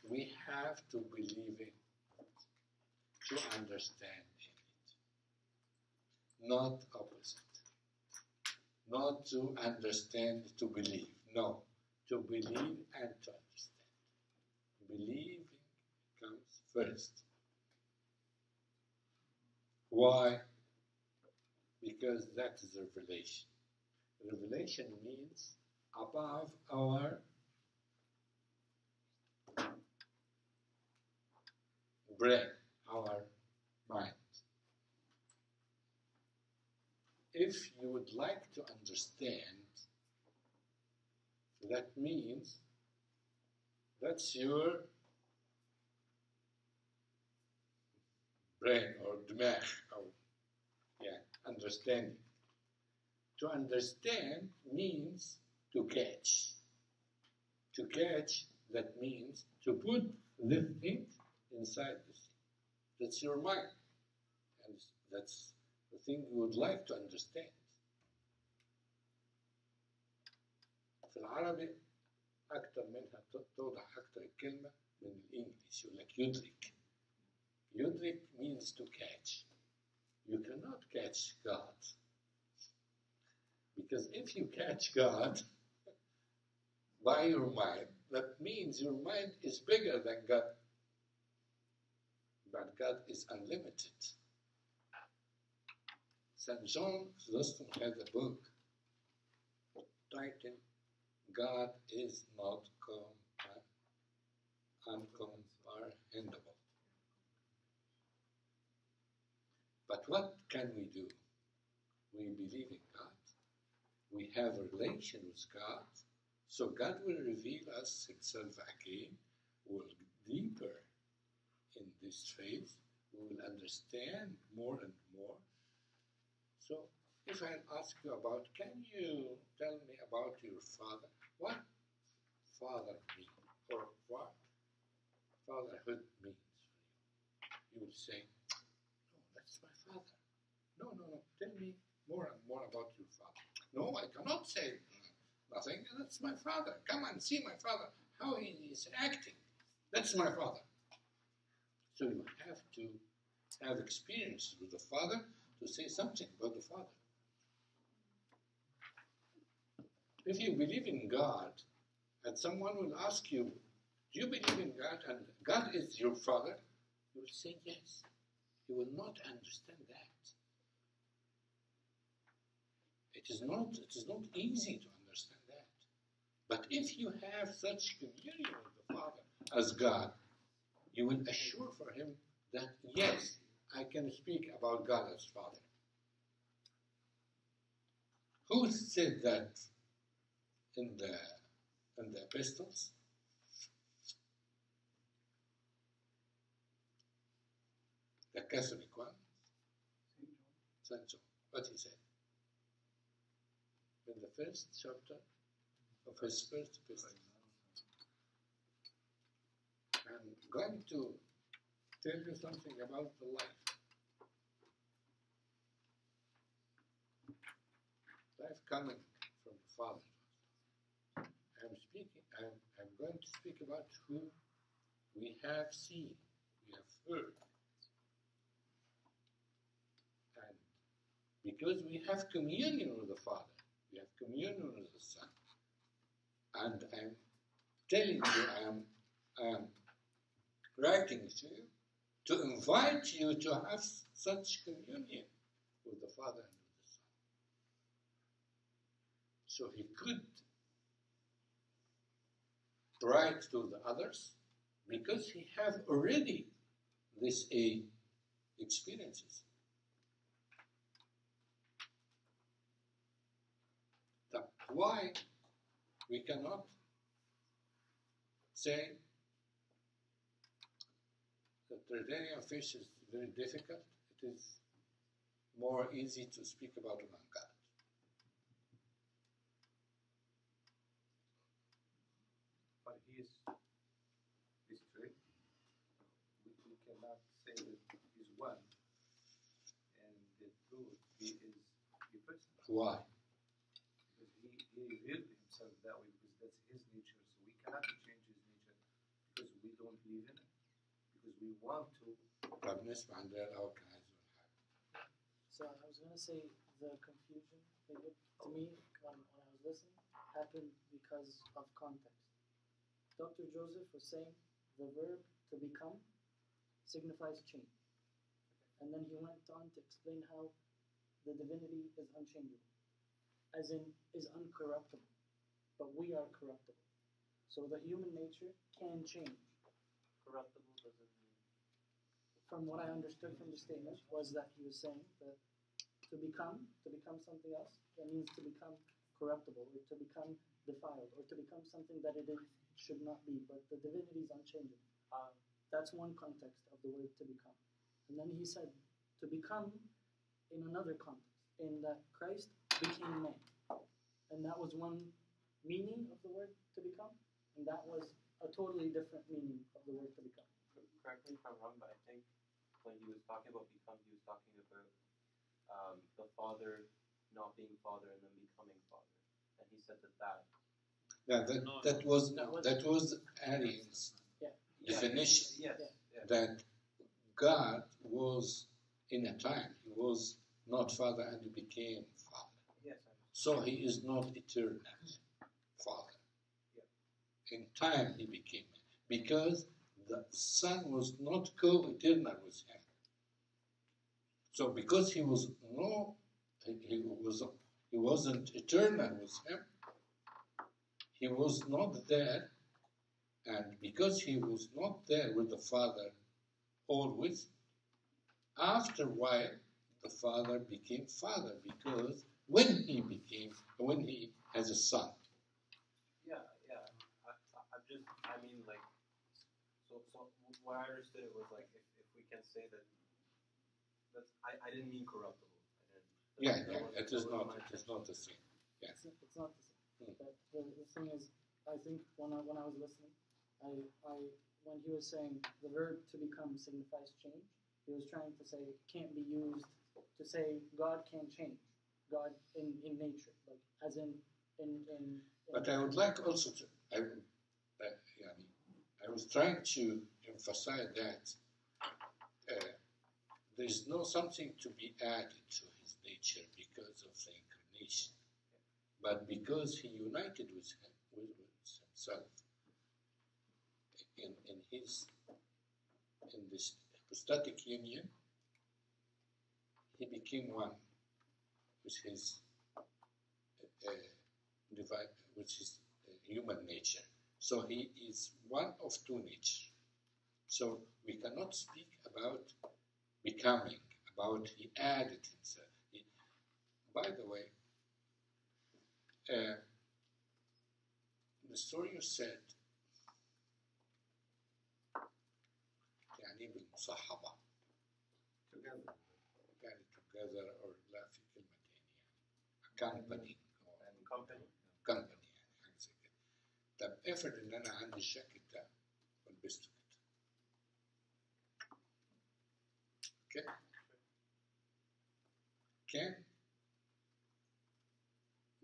We have to believe in it, to understand it, not opposite. Not to understand to believe. No, to believe and to understand. Believing comes first. Why? Because that is revelation. Revelation means above our brain, our mind. If you would like to understand, that means that's your brain or dmag, or yeah, understanding. To understand means to catch. To catch, that means to put the thing inside the thing. That's your mind. And that's thing you would like to understand. في العربي أكثر منها توضح أكثر الكلمة من الإنجليش يقول لك يدرك. يدرك means to catch. You cannot catch God. Because if you catch God by your mind, that means your mind is bigger than God. But God is unlimited. St. John Chrysostom had a book titled God is not uncomprehendable. But what can we do? We believe in God. We have a relation with God. So God will reveal us Himself again. We'll deeper in this faith. We will understand more and more. So if I ask you about, can you tell me about your father? What father means, or what fatherhood means for you? You will say, no, that's my father. No, no, no. Tell me more and more about your father. No, I cannot say nothing. That's my father. Come and see my father. How he is acting. That's my father. So you have to have experience with the father to say something about the father. If you believe in God, and someone will ask you, Do you believe in God and God is your father? You will say yes. You will not understand that. It is not it is not easy to understand that. But if you have such communion with the Father as God, you will assure for him that yes, I can speak about God as Father. Who said that in the in the epistles. The Catholic one, Saint John, what he said. In the first chapter of his first epistle. I'm going to tell you something about the life. Life coming from the Father. I'm speaking, I'm, I'm going to speak about who we have seen, we have heard. And because we have communion with the Father, we have communion with the Son. And I'm telling you, I'm, I'm writing to you to invite you to have such communion with the Father and with the Son. So he could write to the others because he have already this a experiences. That why we cannot say the Tridentine fish is very difficult. It is more easy to speak about one his history, we, we cannot say that he's one and the truth he is the person. Why? Because he, he revealed himself that way because that's his nature. So we cannot change his nature because we don't believe in it. Because we want to. So I was going to say the confusion to me when, when I was listening happened because of context. Dr. Joseph was saying the verb to become signifies change. And then he went on to explain how the divinity is unchangeable, as in is uncorruptible. But we are corruptible. So the human nature can change. Corruptible doesn't mean. From what I understood from the statement was that he was saying that to become, to become something else, that means to become corruptible, or to become defiled, or to become something that it is, should not be. But the divinity is unchangeable. Uh, that's one context of the word to become. And then he said to become in another context, in that Christ became man. And that was one meaning of the word to become, and that was a totally different meaning of the word to become. Correct me if I'm wrong, but I think when he was talking about become, he was talking about um, the father not being father and then becoming father. And he said that that. Yeah, that, No, that was That was- that was Arian's Yeah. definition. Yeah. yes. that God was in a time he was not father and he became father. Yes. So he is not eternal father. In time he became because the son was not co-eternal with him. So because he was no he he was he wasn't eternal with him, he was not there, and because he was not there with the father always, after a while the father became father because when he became when he has a son. Yeah, yeah. I, I, I'm just, I mean, like, so, so what I understood it was like, if, if we can say that, that's, I, I didn't mean corruptible. I didn't. Yeah, that yeah, wasn't- it that is wasn't not my it is not the same. Yes. It's, it's not the same. Hmm. But the, the thing is, I think when I, when I was listening, I, I when he was saying the verb to become signifies change, he was trying to say it can't be used to say God can change, God in, in nature, like as in in. in, in but I would like also to. I, uh, yeah, I, mean, I was trying to emphasize that uh, there is no something to be added to his nature because of the incarnation but because he united with him, with, with himself in, in his in this hypostatic union, he became one with his uh, divine, which is uh, human nature. So he is one of two natures. So we cannot speak about becoming, about he added himself. He, by the way, uh, Nestorius said يعني بالمصاحبة. Together. يعني together or لا في كلمة تانية يعني accompany and company. company يعني حاجة زي كده. طب افرض إن أنا عندي الجاكيت ده ولبسته كده. أوكي؟ can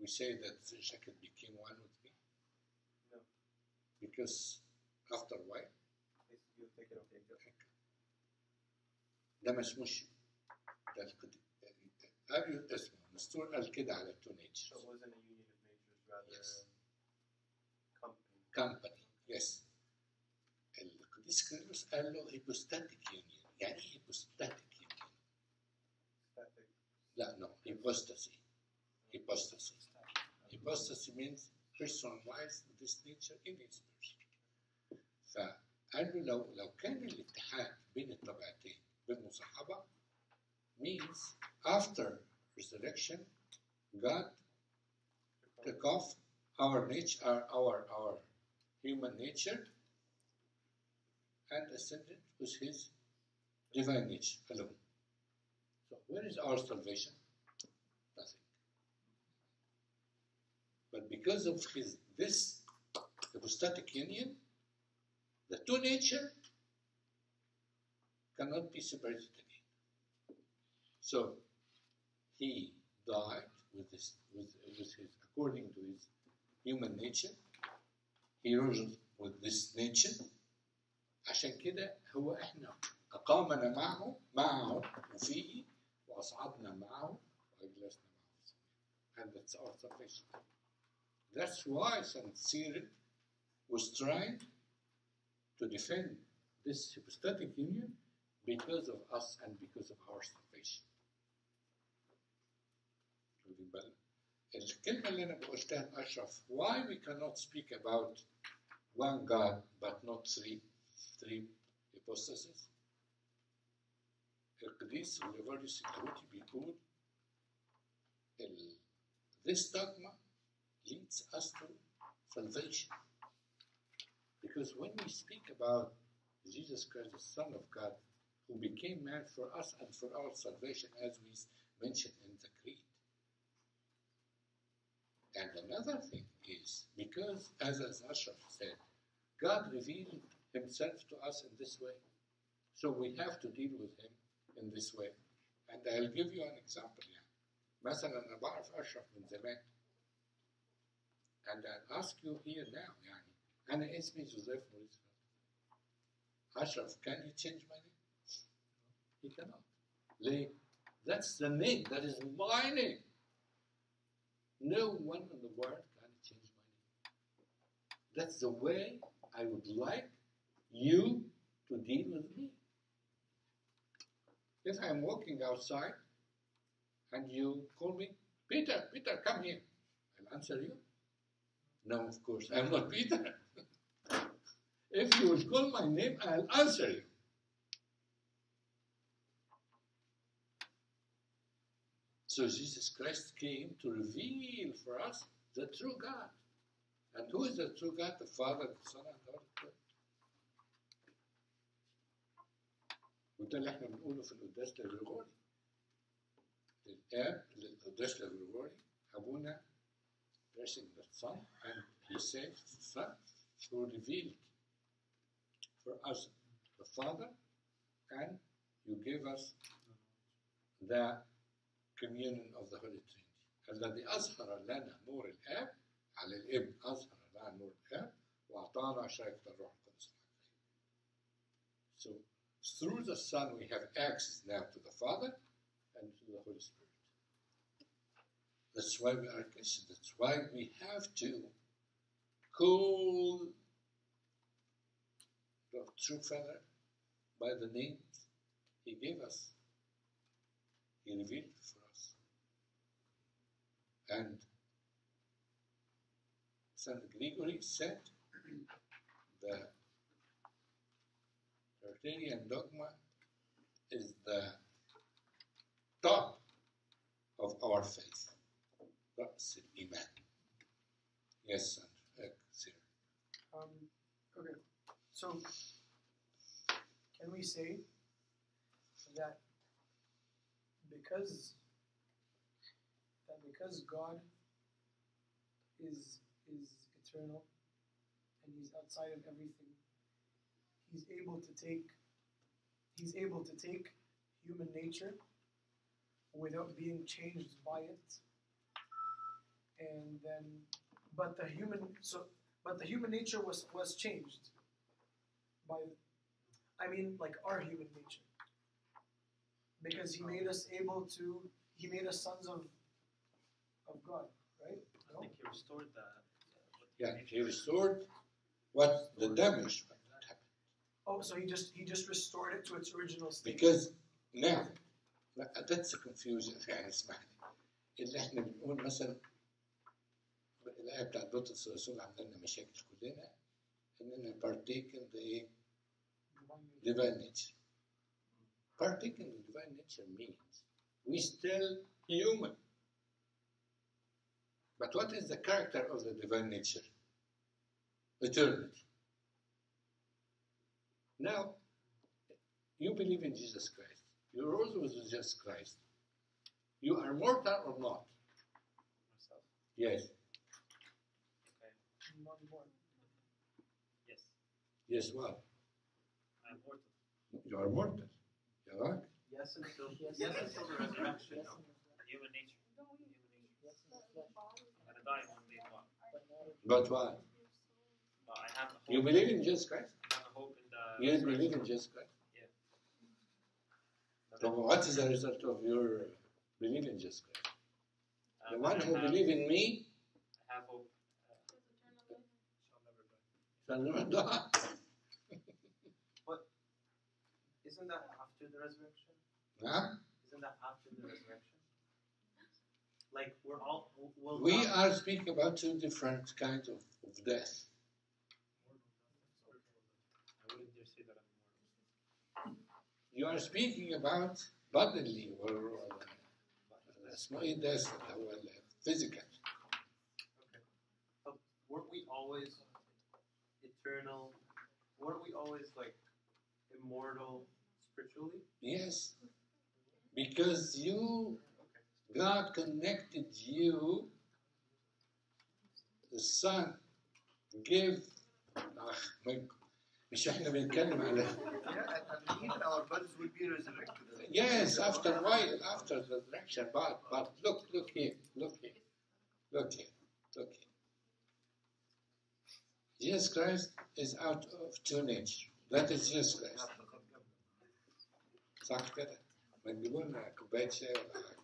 we say that the jacket became one with me No. because after a while It's- You take it off. ده ما اسموش ده القد- قال اسمه مستور قال كده على two So natures it wasn't a union of natures, rather Yes. company. company yes القديس كيرلس قال له hypostatic union يعني ايه hypostatic union؟ Static. لا no hypostasy hypostasy hypostasy means personalize this nature in his person فقال له لو لو كان الاتحاد بين الطبيعتين بالمصاحبة means after resurrection God took off our nature our our, our human nature and ascended with his divine nature alone. So where is our salvation? But because of his this hypostatic union, the two nature cannot be separated again. So he died with this with, with his according to his human nature. He rose with this nature. عشان كده هو احنا أقامنا معه معه وفيه وأصعدنا معه وأجلسنا معه. And that's our salvation. That's why Saint Cyril was trying to defend this hypostatic union because of us and because of our salvation. واخدين بالنا؟ الكلمة اللي أنا قلتها لأشرف why we cannot speak about one God but not three three hypostases القديس ليفاريوس اللاهوتي بيقول ال- this dogma leads us to salvation because when we speak about Jesus Christ, the Son of God, who became man for us and for our salvation, as we mentioned in the Creed. And another thing is because, as, as Ashraf said, God revealed Himself to us in this way. So we have to deal with Him in this way. And I'll give you an example يعني. مثلا أنا بعرف أشرف من زمان. And I'll ask you here now يعني. أنا اسمي جوزيف موريس Ashraf, can you change my name? He cannot. ليه? That's the name. That is my name. No one in the world can change my name. That's the way I would like you to deal with me. If I'm walking outside and you call me, Peter, Peter, come here, I'll answer you. No, of course, I'm not Peter. if you will call my name, I'll answer you. So Jesus Christ came to reveal for us the true God. And who is the true God? The Father, the Son, and the Holy Spirit. وده اللي احنا بنقوله في القداس الغريغوري. الآب القداس الغريغوري أبونا blessing the Son and He saved the Son who revealed for us the Father and you gave us the communion of the Holy Trinity الذي أظهر لنا نور الآب على الابن أظهر لنا نور الآب وأعطانا شركة الروح القدس So through the Son we have access now to the Father and to the Holy Spirit. That's why we are Christians. That's why we have to call the true Father by the names He gave us. He revealed for us. And Saint Gregory said the Trinitarian dogma is the top of our faith. Sit man. Yes, Sir. Um, okay. So, can we say that because that because God is is eternal and He's outside of everything, He's able to take He's able to take human nature without being changed by it And then but the human so but the human nature was was changed by I mean like our human nature. Because he made us able to he made us sons of of God, right? I No? think he restored the. what Yeah, nature he restored what the damage what happened. Oh, so he just he just restored it to its original state. Because now لا، that's a confusion يعني اسمعني اللي احنا بنقول مثلا الآية بتاعت بطرس الرسول عامله لنا مشاكل كلنا إننا partake in the divine nature. Partake in the divine nature means we still human. But what is the character of the divine nature? Eternity. Now, you believe in Jesus Christ. You rose with Jesus Christ. You are mortal or not? myself. Yes. Yes, what? I'm mortal. You are mortal. You are. Yes until Yes. yes until the resurrection. Yes, no? Human nature. Don't Human nature. yes, the, in body I'm gonna die one day. But, But what? but I have a hope. You believe in Jesus Christ? I have a hope in the. You believe in Jesus Christ? So what is the result of your belief in Jesus Christ? The Um, one who have- believes in me I have hope. Uh, Shall never die. shall never die. Isn't that after the resurrection? Huh? Isn't that after the resurrection? Like we're all. We'll we not... are speaking about two different kinds of, of death. You are speaking about bodily or, or uh, death, uh, physical. Okay. But weren't we always eternal? Weren't we always like immortal spiritually? Yes. Because you God connected you the Son gave أخ ما- مش احنا بنتكلم على Yeah, and, and even our bodies will be resurrected. Yes, after a while, after the resurrection, but but look, look here, look here, look here, look here. Jesus Christ is out of two nature. That is Jesus Christ. صح كده؟ ما كوباية شاي ولا حاجة.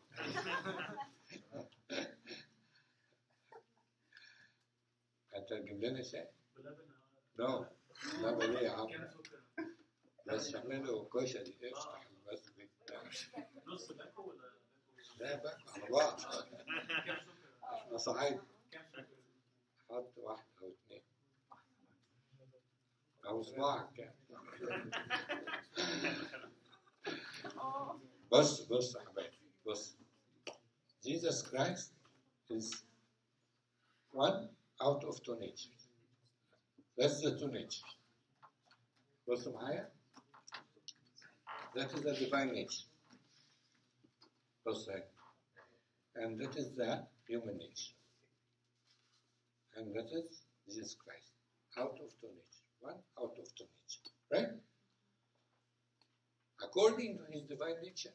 هتجيب لنا شاي؟ نو لا بليه يا عم بس اعملوا كشري افتح بس نص باكو ولا لا بقى على بعض إحنا صعيد حط واحدة أو اتنين أو صباعك بص بص يا حبايبي بص Jesus Christ is one out of two natures. That's the two natures. بصوا معايا That is the divine nature. بص هنا and that is the human nature. And that is Jesus Christ, out of two nature. One out of two nature. Right? According to his divine nature,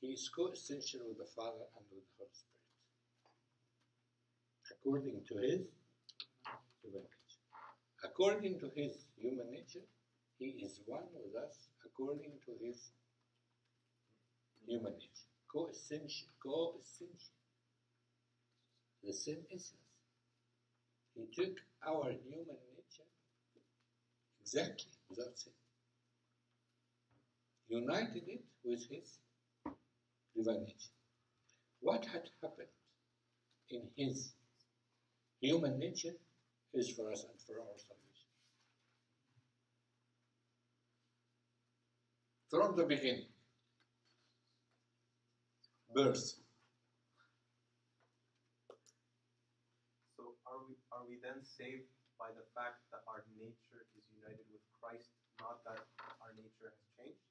he is co-essential with the Father and with the Holy Spirit. According to his divine nature. According to his human nature, he is one with us according to his human nature. Co-essential. Co-essential. The same essence. He took our human nature exactly without sin. United it with his divine nature. What had happened in his human nature is for us and for our salvation. From the beginning, birth, So are we are we then saved by the fact that our nature is united with Christ, not that our nature has changed?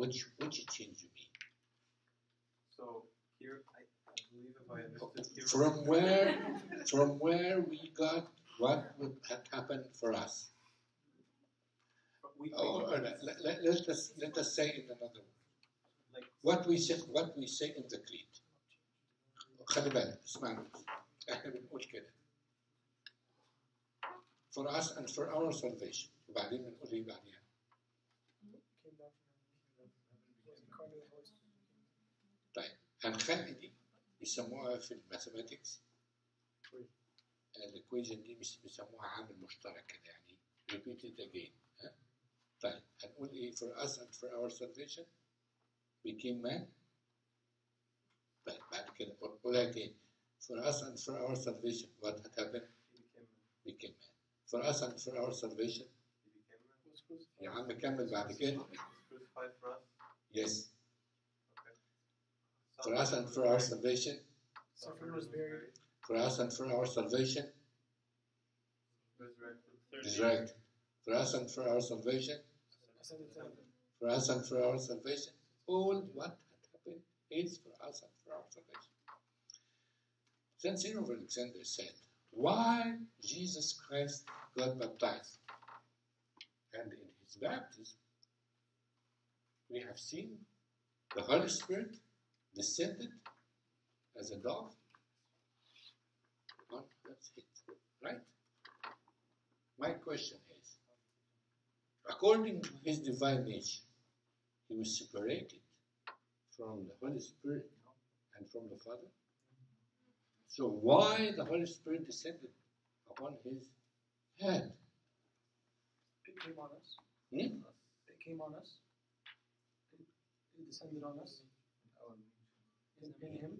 Which which change you mean? So here, I, I believe if I understood here, From where from where we got what would had happened for us? we, we Or, or let, let, let, let us let us say in another word. like What we say what we say in the creed. خلي بالك اسمعنا احنا بنقول كده for us and for our salvation وبعدين بنقول ايه بعديها طيب هنخلي دي يسموها في الماثيماتكس الايكويشن دي مش بيسموها عامل مشترك كده يعني repeat it again ها؟ طيب هنقول إيه for us and for our salvation became man طيب بعد كده قول- قولها تاني for us and for our salvation what had happened became man for us and for our salvation. يا عم كمل بعد كده yes. For us and for our salvation Suffered, was buried. for us and for our salvation resurrected. resurrected for us and for our salvation Ascended to heaven. for us and for our salvation. All what had happened is for us and for our salvation. Saint Cyril of Alexander said, Why Jesus Christ got baptized? And in his baptism, we have seen the Holy Spirit descended as a dove that's it. Right? My question is according to his divine nature, he was separated from the Holy Spirit and from the Father. So why the Holy Spirit descended upon his head? It came on us. Hmm? It came on us. It descended on us In, in him.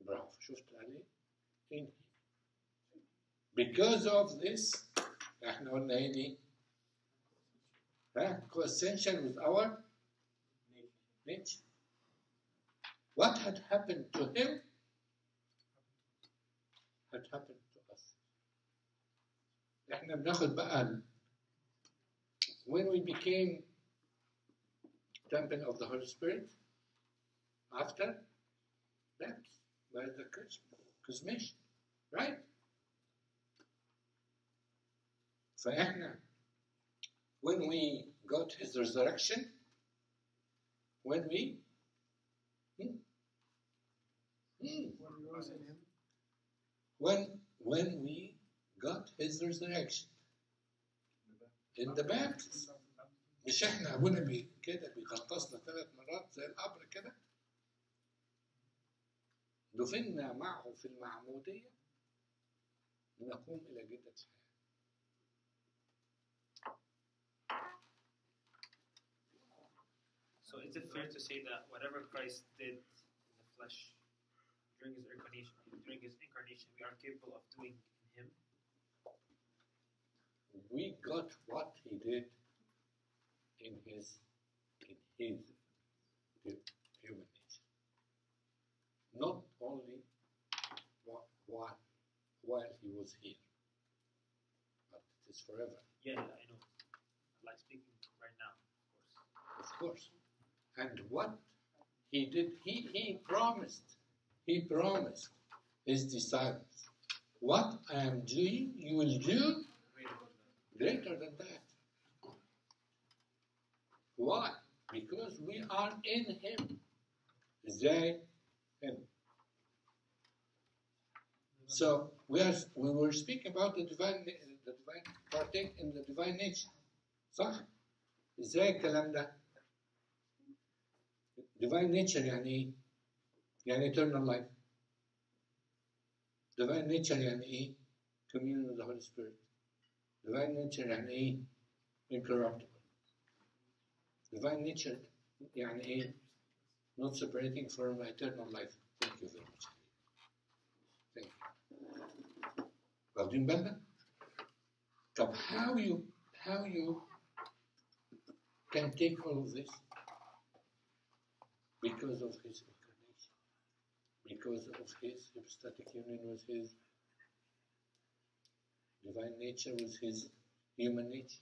برافو شفت عليه؟ In him. Because of this احنا قلنا ايه دي؟ ها؟ co-essential with our nature. What had happened to him had happened to us. احنا بناخد بقى ال- when we became temple of the Holy Spirit after that by the chrismation right فاحنا when we got his resurrection when we hmm, hmm, When we rose in him. when when we got his resurrection in the baptism مش احنا ابونا بي كده بيغطسنا ثلاث مرات زي القبر كده دفنا معه في المعمودية لنقوم إلى جدة الحياة So is it fair to say that whatever Christ did in the flesh during his incarnation, during his incarnation, we are capable of doing in him? We got what he did in his in his hu- human nature. Not only while while he was here, but it is forever, Yeah, yeah, I know. Like speaking right now, of course. of course. And what he did, he, he promised, he promised his disciples, what I am doing, you will do greater than that. Why? Because we are in Him. They, Him. So we are we were speaking about the divine the divine partake in the divine nature. صح؟ ازاي الكلام ده؟ divine nature يعني ايه؟ يعني eternal life. divine nature يعني ايه؟ communion with the Holy Spirit. divine nature يعني ايه؟ incorruptible. divine nature يعني ايه؟ not separating from eternal life. Thank you very Well, dwi'n benben. God, how you, how you can take all of this because of his incarnation, because of his hypostatic union with his divine nature, with his human nature.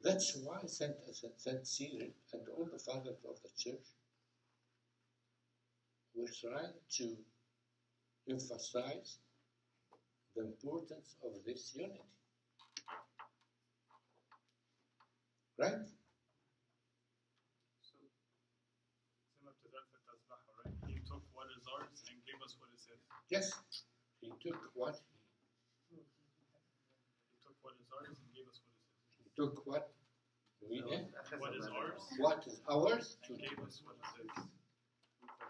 That's why Saint, Saint Cyril and all the fathers of the church were trying to emphasize the importance of this unity. Right? So, similar to that right? He took what is ours and gave us what is his. Yes. He took what He took what is ours and gave us what is his. he took what we have, What is ours what is ours and to gave us what is his.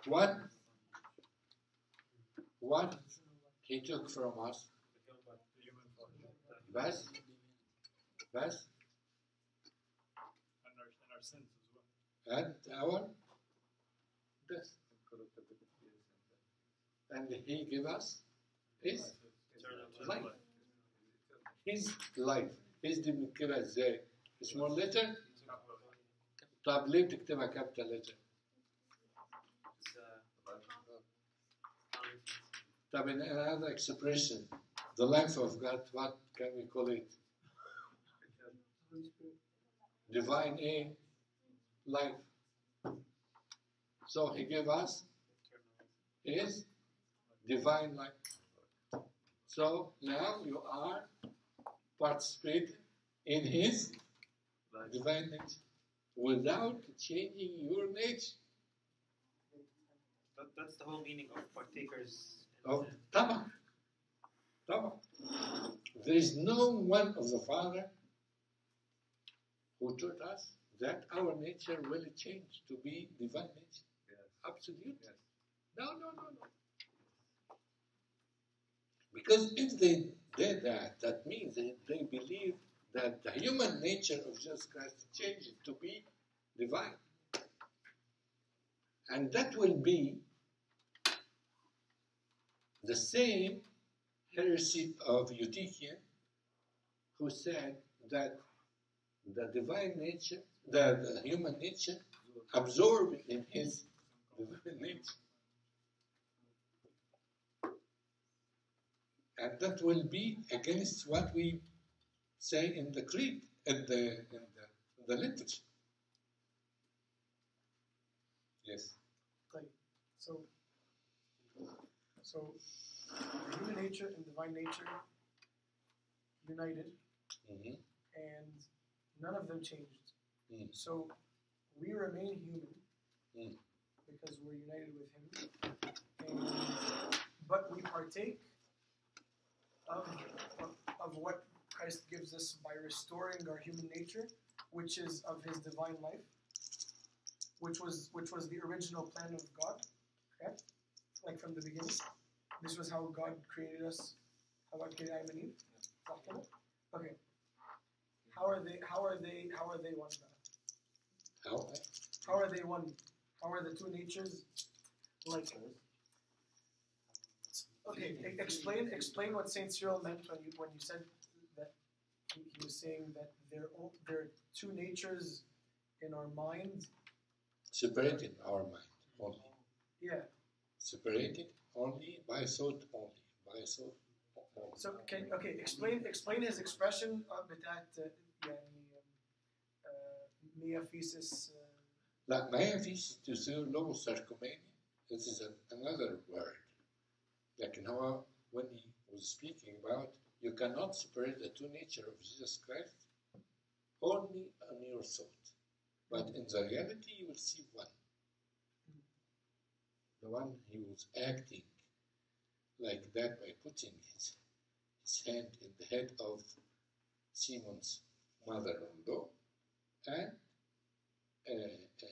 what what he took from us. The human body. Bas, bas, And our, and our sins as well. and our death. And he gave us his Eternal life. life. his life. his دي بنكتبها ازاي؟ small letter طب ليه بتكتبها capital letter؟ طب mean, another expression, the life of God, what can we call it? Divine A life. So he gave us his divine life. So now you are participating in his divine nature without changing your nature. that, that's the whole meaning of partakers. Oh, of Tabak. Tabak. There is no one of the Father who taught us that our nature will change to be divine nature. Yes. Absolutely. Yes. No, no, no, no. Because if they did that, that means that they believe that the human nature of Jesus Christ changes to be divine. And that will be the same heresy of Eutychian, who said that the divine nature, the, the human nature, absorbed in his divine nature. And that will be against what we say in the creed, in the, in the, in the liturgy. Yes. Like, so, so human nature and divine nature united, Mhm. and none of them changed. Mm. So we remain human Mm. because we're united with Him, and but we partake of, of of what Christ gives us by restoring our human nature, which is of His divine life, which was which was the original plan of God, correct? like from the beginning. This was how God created us, how God created Adam and Eve. Okay. How are they? How are they? How are they one? How? How are they one? How are the two natures like? Okay, explain explain what Saint Cyril meant when you when you said that he, he was saying that there there are two natures in our mind separated our mind only. Yeah Separated only by thought only. By thought only. So can okay explain explain his expression uh, بتاعت uh, يعني uh, ميافيسس uh, لا ما هي فيش تصير logosarcomania. This is an, another word. لكن هو when he was speaking about you cannot separate the two nature of Jesus Christ only on your thought. But in the reality you will see one. The one he was acting like that by putting his, his hand in the head of Simon's mother-in-law and uh, uh,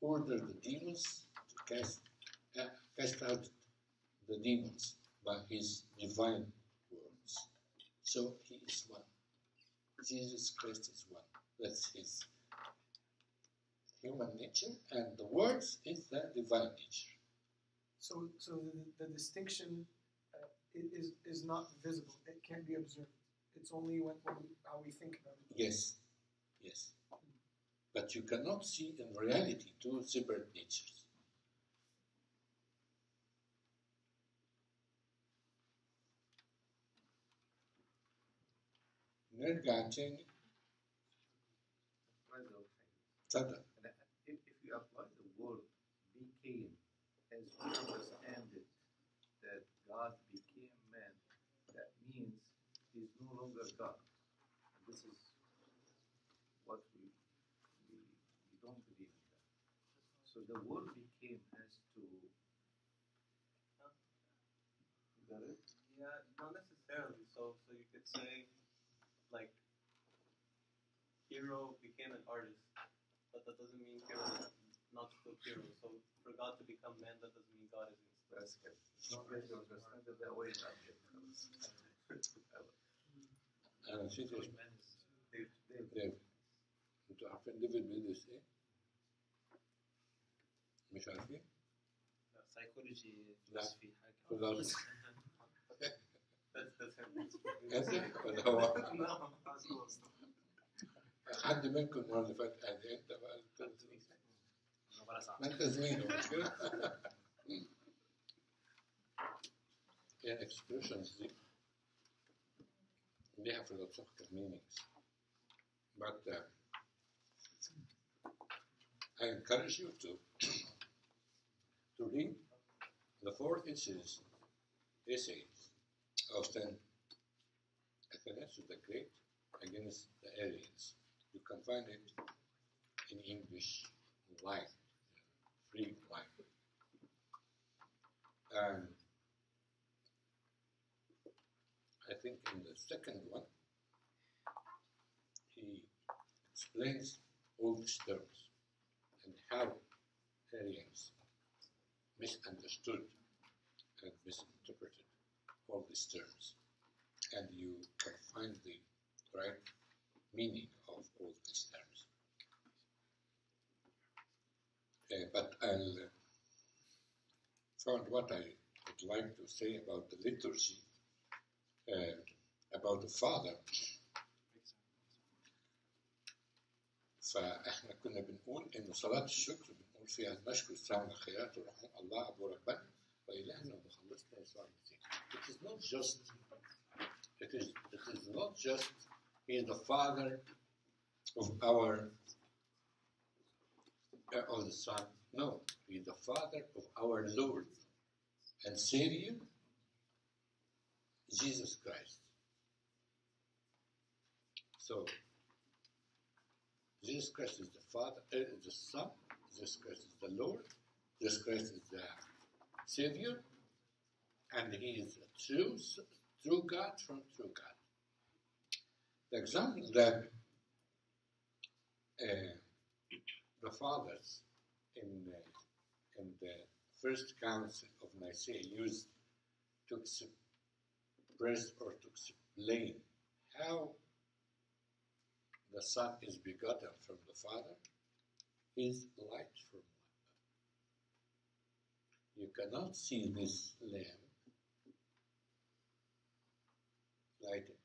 uh, the demons to cast, uh, cast out the demons by his divine words. So he is one. Jesus Christ is one. That's his human nature, and the words is the divine nature. So, so the, the distinction uh, is, is not visible, it can be observed. It's only when, when how we think about it. Yes, yes. But you cannot see in reality two separate natures. نرجع تاني as we understand it, that God became man, that means he's no longer God. And this is what we, we, we don't believe in that. So the word became has to. You got it? Yeah, not necessarily. So, so you could say, like, hero became an artist, but that doesn't mean hero is not still hero. So, for God to become man, that doesn't mean God is That's good. You understand it that way, not yet. أنا نسيت اسمه Man is ديفيد أنتوا عارفين ديفيد بيدرس إيه؟ مش عارفين؟ psychology لا. philosophy حاجة ولا هو؟ حد منكم المره اللي فاتت قال انت بقى bara sa. Men good. yeah, expressions, they have lots of meanings. But uh, I encourage you to to read the four essays, essays of Saint Athanasius the Great against the Arians. You can find it in English online free online. And I think in the second one, he explains all these terms and how Arians misunderstood and misinterpreted all these terms. And you can find the right meaning of all these but I'll uh, found what I would like to say about the liturgy, uh, about the Father. فاحنا كنا بنقول ان صلاه الشكر بنقول فيها نشكر السلام والخيرات ورحمه الله ابو ربنا والهنا ومخلصنا يسوع المسيح. It is not just it is it is not just is the father of our of the son. No, he is the father of our Lord and Savior, Jesus Christ. So Jesus Christ is the Father, uh, the Son. Jesus Christ is the Lord. Jesus Christ is the Savior, and He is a true, true God from true God. The example that uh, the fathers in uh, in the First Council of Nicaea used to express or to explain how the Son is begotten from the Father, is light from light. You cannot see this lamp lighted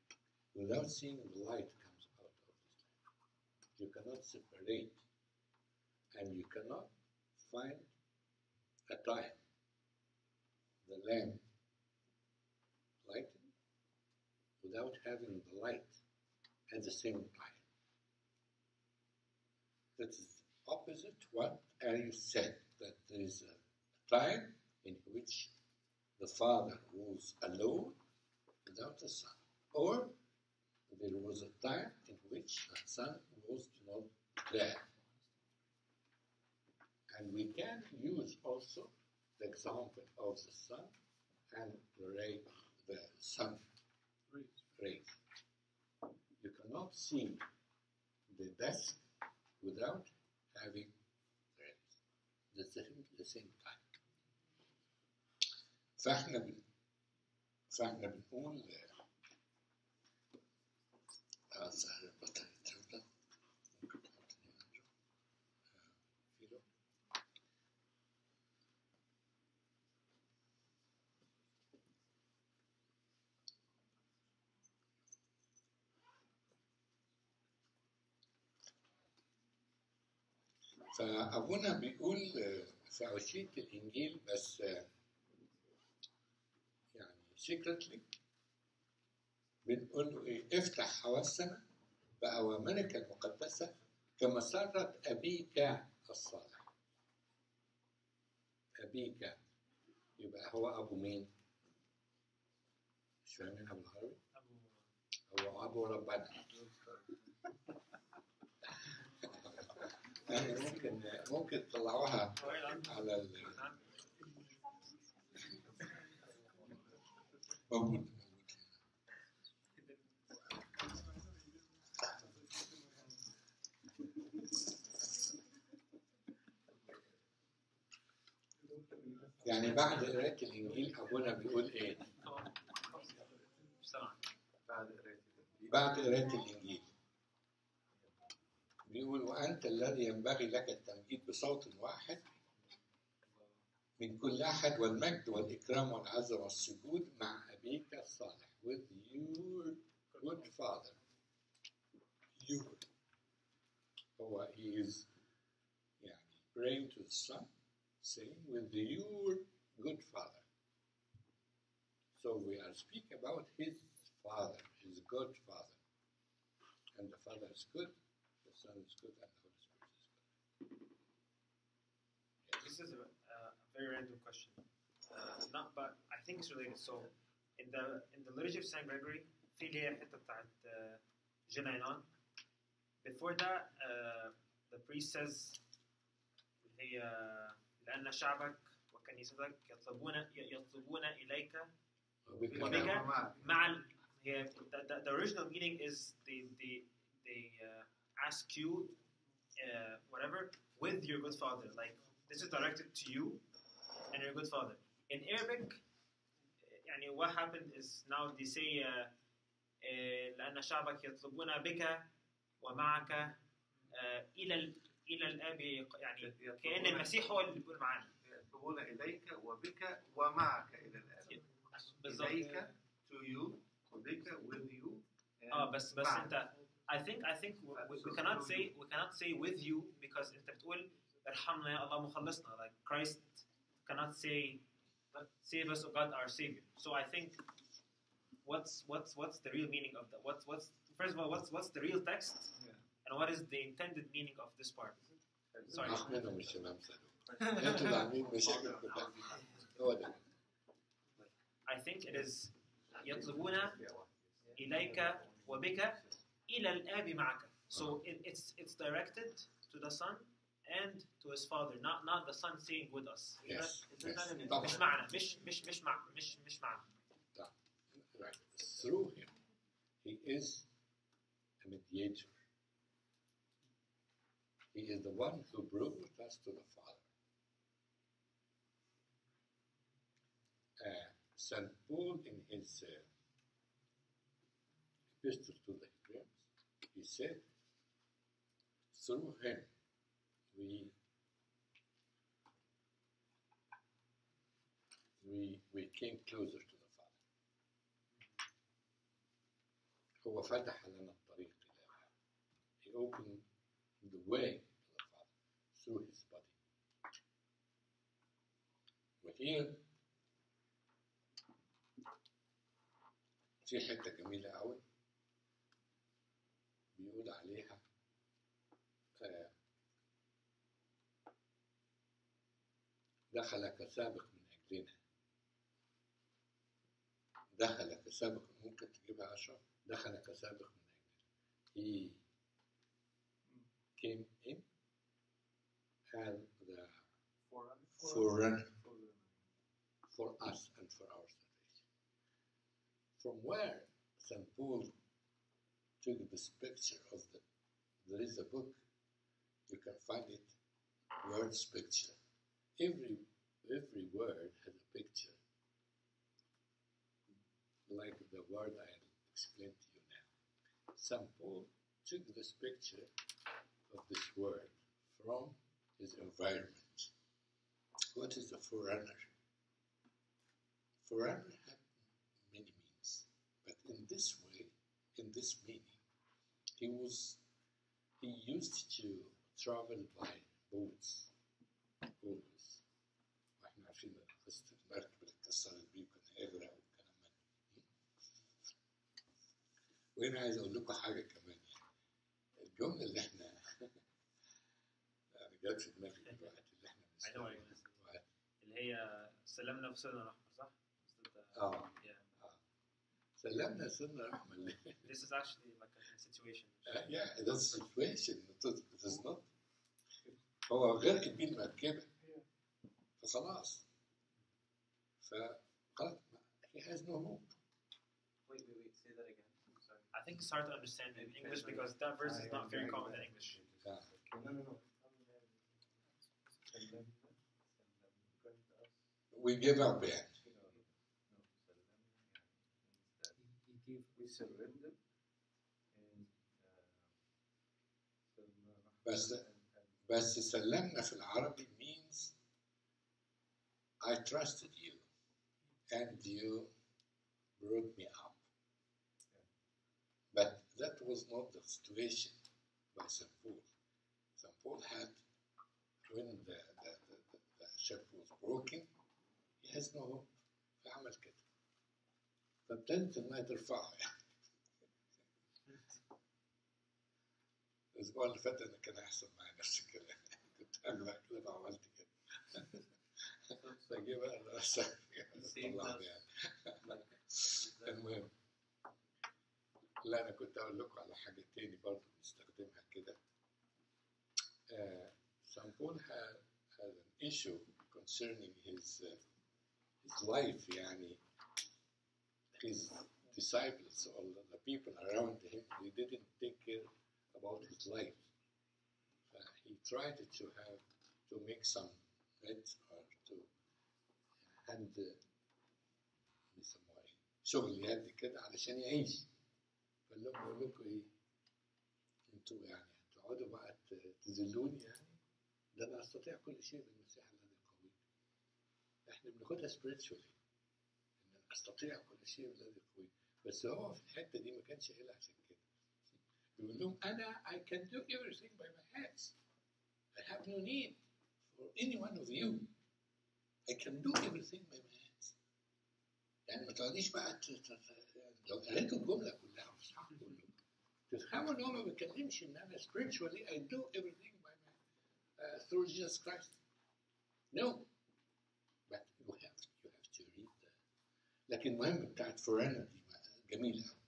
without seeing the light comes out of this lamp. You cannot separate, and you cannot find a time the lamp lighted without having the light at the same time. That is opposite what Arius said, that there is a time in which the Father was alone without the Son, or there was a time in which the Son was not there. And we can use also the example of the Son and the ray, the Sun rays. You cannot see the desk without having rays. The same, the same time. فاحنا بن فاحنا بنقول اه سهل البطل فأبونا بيقول آه، في عشية الإنجيل بس آه، يعني سيكرتلي بنقول إيه افتح حواسنا باوامرك المقدسه كمسره أبيك الصالح. أبيك يبقى هو أبو مين؟ مش فاهمين أبو هو أبو ربنا. يعني ممكن ممكن تطلعوها على ال موجود. يعني بعد قراءة الإنجيل أبونا بيقول إيه؟ بعد قراءة الإنجيل. بيقول وأنت الذي ينبغي لك التمجيد بصوت واحد من كل أحد والمجد والإكرام والعزة والسجود مع أبيك الصالح with your good father your هو he is يعني praying to the son saying with your good father so we are speaking about his father his good father and the father is good the son is good and the Holy Spirit is good This is a, uh, a very random question. Uh, not, but I think it's related. So, in the in the liturgy of Saint Gregory, في اللي هي الحتة بتاعت uh, جنينان. Before that, uh, the priest says اللي هي لأن شعبك وكنيستك يطلبون يطلبون إليك وبك وبك معك. مع ال- هي the, the, the original meaning is they they they uh, ask you uh, whatever with your good father like this is directed to you and your good father in Arabic يعني what happened is now they say uh, uh, لأن شعبك يطلبون بك ومعك uh, إلى ال- إلى الآب يعني كأن المسيح هو اللي بيقول معانا يطلبون إليك وبك ومعك إلى الآب. بالظبط إليك to you وبك with you and اه بس بس معك. انت I think I think we, we, we cannot say we cannot say with you because انت بتقول ارحمنا يا الله مخلصنا like Christ cannot say save us O God our savior so I think what's what's what's the real meaning of that what's what's first of all what's what's the real text Yeah. and what is the intended meaning of this part sorry احنا مش هنمثل انتوا اللي عاملين مشاكل كلها هو ده I think it is يطلبون إليك وبك إلى الآب معك. So it, it's it's directed to the son and to his father, not not the son saying with us. Yes, Is that- yes. مش طبعا. معنا مش مش مش مع مش مش معنا. Right. Through him, he is a mediator. He is the one who brought us to the Father. Uh, St. Paul, in his uh, epistle to the Hebrews, he said, through him we we we came closer to the Father. هو فتح لنا الطريق إلى الآب. He opened the way to the Father through his body. وهي في حتة جميلة قوي بيقول عليها آه، دخل كسابق من أجلنا دخل كسابق ممكن تجيبها أشرف دخل كسابق من أجلنا he came in as the forerunner for us and for our salvation. From where St. Paul took this picture of the, there is a book, you can find it, words picture. Every, every word has a picture, like the word I explained to you now. St. Paul took this picture of this word from his environment. What is a forerunner? Forerunner had many meanings, but in this way, in this meaning, he was he used to travel by boats always. اتكسرت بيه وكان هيغرق والكلام ده. وهنا عايز أقول لكم حاجة كمان يعني الجمله اللي إحنا جت في دماغي دلوقتي اللي إحنا بنستخدمها اللي هي سلمنا سرنا احمر صح؟ آه. سلمنا سنة رحمة الله This is actually like a situation. Uh, yeah, that's the situation. It is, it is not. هو غرقت بيه المركبة فخلاص فخلاص he has no hope. Wait, wait, wait. Say that again. I'm sorry. I think it's hard to understand in English because that verse is not very common in English. Yeah. No, no, no. We give up يعني He gave We surrender and uh, بس بس سلمنا في العربي means I trusted you and you brought me up. But that was not the situation by St. Paul. St. Paul had, when the, the, the, the, the ship was broken, he has no hope. فعمل كده. فابتدت انها ترفعه يعني. الاسبوع اللي فات انا كان هيحصل معايا نفس الكلام كنت اغرق كده فعملت كده فجه بقى الرأس طلعني يعني المهم لا انا كنت اقول لكم على حاجه تاني برضه بنستخدمها كده uh, St. Paul had, had an issue concerning his uh, his life يعني his disciples or the people around him they didn't take care about his life uh, he tried to have to make some nets or hand بيسموها إيه شغل يد كده علشان يعيش. فقال لهم بقول لكم إيه؟ أنتوا يعني هتقعدوا بقى تذلوني يعني؟ ده أنا أستطيع كل شيء بالمسيح الذي يقويني إحنا بناخدها spiritually. إن أنا أستطيع كل شيء بالذي يقويني بس هو في الحتة دي ما كانش قايلها عشان كده. بيقول لهم أنا I can do everything by my hands. I have no need for any one of you. I can do everything by my hands يعني ما تقعديش بقى ت- ت- ت- لو قريتوا الجمله كلها والصح كله تفهموا ان هو ما بيتكلمش ان انا spiritually I do everything by my uh, through Jesus Christ no but you have you have to read the لكن المهم بتاعت فورانا دي جميله قوي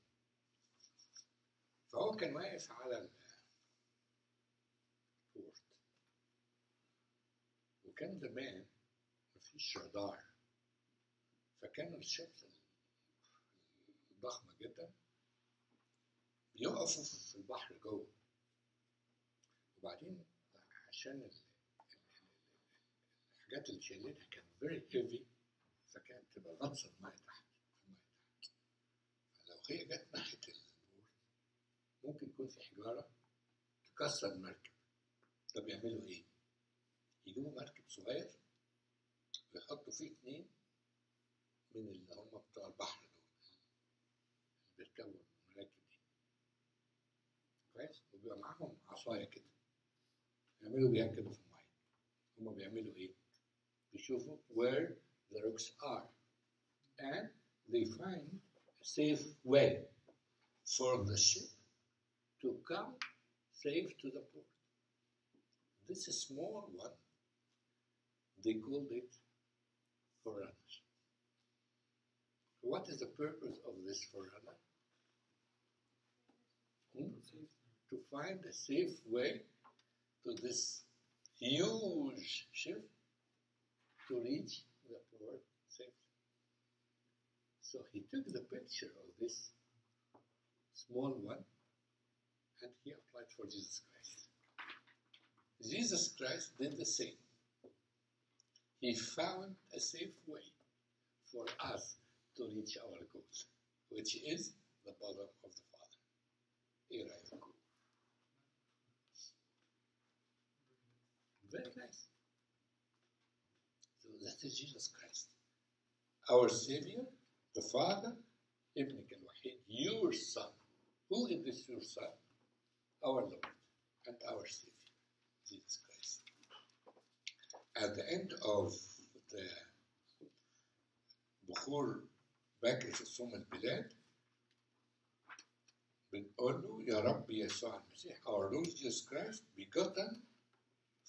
فهو كان واقف على البورت وكان زمان مفيش رادار فكانوا الشمس الضخمة جدا. بيقفوا في البحر جوه. وبعدين عشان ال- ال- ال- الحاجات اللي شايلينها كانت very heavy فكانت تبقى غطسة المية تحت المية تحت. فلو هي جت ناحية البورت ممكن يكون في حجارة تكسر المركب. طب يعملوا إيه؟ يجيبوا مركب صغير ويحطوا فيه اتنين من اللي هم بتوع البحر دول اللي بيركبوا المراكب دي. كويس؟ وبيبقى معاهم عصاية كده. يعملوا كده في المية. هم بيعملوا إيه؟ بيشوفوا where the rocks are. And they find a safe way for the ship to come safe to the port. This small one, they called it forerunner. What is the purpose of this forerunner? Hmm? To find a safe way to this huge ship to reach the port safely. So he took the picture of this small one and he applied for Jesus Christ. Jesus Christ did the same. He found a safe way for us to reach our goals, which is the bottom of the Father. Here I go. Very nice. So that is Jesus Christ, our Savior, the Father, Ibn al-Wahid, your Son. Who is this your Son? Our Lord and our Savior, Jesus Christ. At the end of the بخور باكر في صوم البلاد بنقول له يا رب يسوع المسيح our Lord Jesus Christ begotten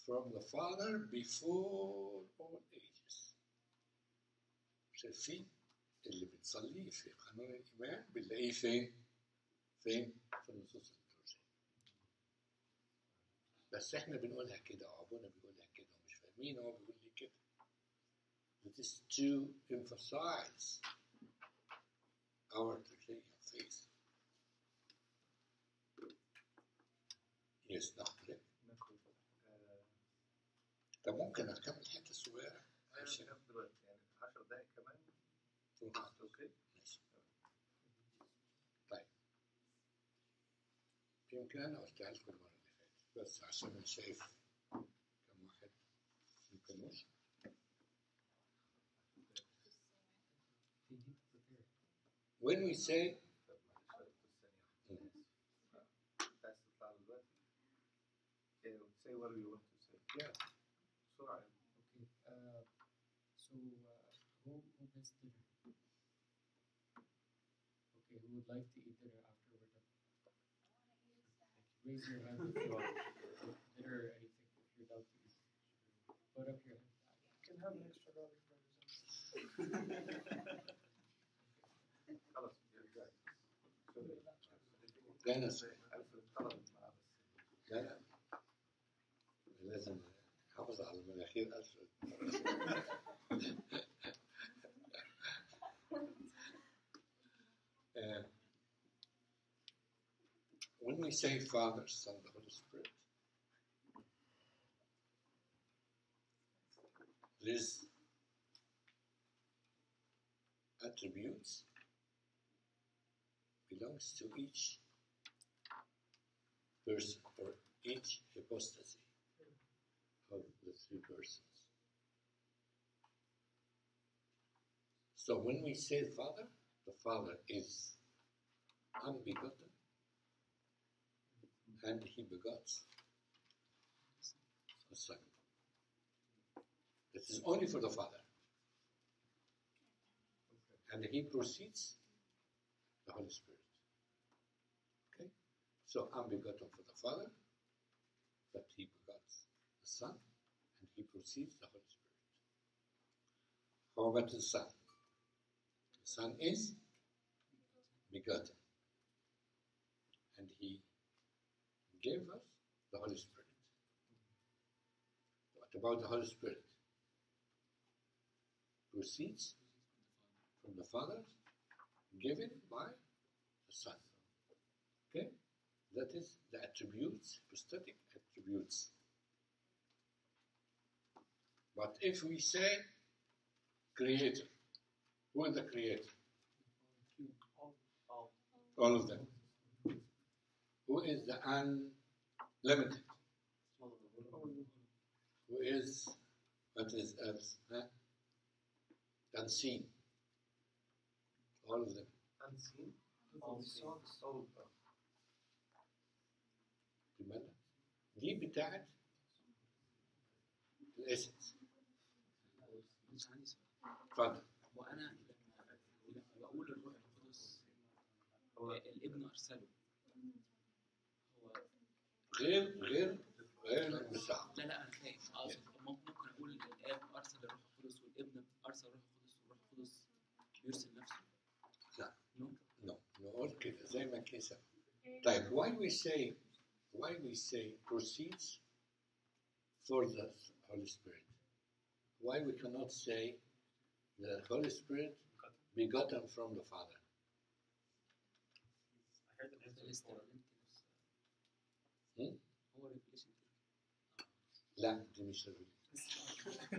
from the Father before all ages شايفين اللي بنصليه في قانون الإيمان بنلاقيه فين؟ فين؟ في النصوص التوجيه بس إحنا بنقولها كده وابونا بيقولها كده ومش فاهمين هو بيقول لي كده It is to emphasize our Trinitarian faith. Yes, Dr. آه، طب ممكن أكمل حتة صغيرة أيوة عشان كده دلوقتي يعني 10 دقايق كمان تنقل. اوكي ماشي. طيب يمكن أنا قلتها لكم المرة اللي فاتت بس عشان أنا شايف yazılır. When we say say what we want to say. Yeah. So I okay. Uh, so uh, who who has dinner? Okay, who would like to eat dinner after we're done? Raise your hand if you want dinner or anything if you're down. Put up your hand. You can have an extra garlic bread or خلاص يرجع سوري لا أنا س- ألفريد طلبت معاه بس لا لا لازم نحافظ على المناخير أسود Uh, when we say Father, Son, the Holy Spirit, these attributes belongs to each person or each hypostasy of the three persons. So when we say Father, the Father is unbegotten and he begots the Son. This is only for the Father. And he proceeds the Holy Spirit. Okay? So unbegotten for the Father, but he begots the Son, and he proceeds the Holy Spirit. How about the Son? The Son is begotten, and he gave us the Holy Spirit. What about the Holy Spirit? Proceeds from the Father, given by the Son. Okay? That is the attributes, hypostatic attributes. But if we say creator, who is the creator? All of them. Who is the unlimited? Who is what is else? Unseen. All of them. unseen? Unseen لماذا؟ دي بتاعت الاسنس مش عندي سؤال اتفضل وأنا لما بقول الروح القدس هو الابن ارسله هو غير غير غير المساعدة. لا لا أنا فاهم أقصد ممكن أقول الآب أرسل الروح القدس والابن أرسل الروح القدس. بيرسل نفسه لا. نو نو نقول كده زي ما كيسة طيب why we say why we say proceeds for the Holy Spirit why we cannot say the Holy Spirit begotten from the Father I heard an answer before. Hmm? هو ريفليشن لا دي مش revelation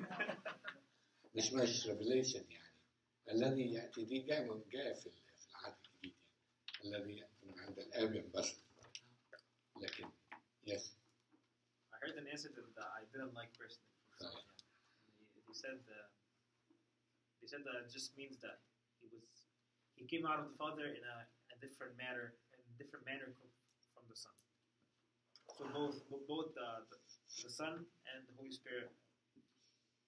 مش مش revelation يعني الذي يأتي دي جاء من جاء في ال- في العهد الجديد يعني الذي يأتي من عند الآب ينبسط لكن yes I heard an answer that, that I didn't like personally. From Right. someone, yeah. They, they said uh, they said that it just means that he was he came out of the Father in a, a different manner, in a different manner co- from the Son. So both bo- both the, the the Son and the Holy Spirit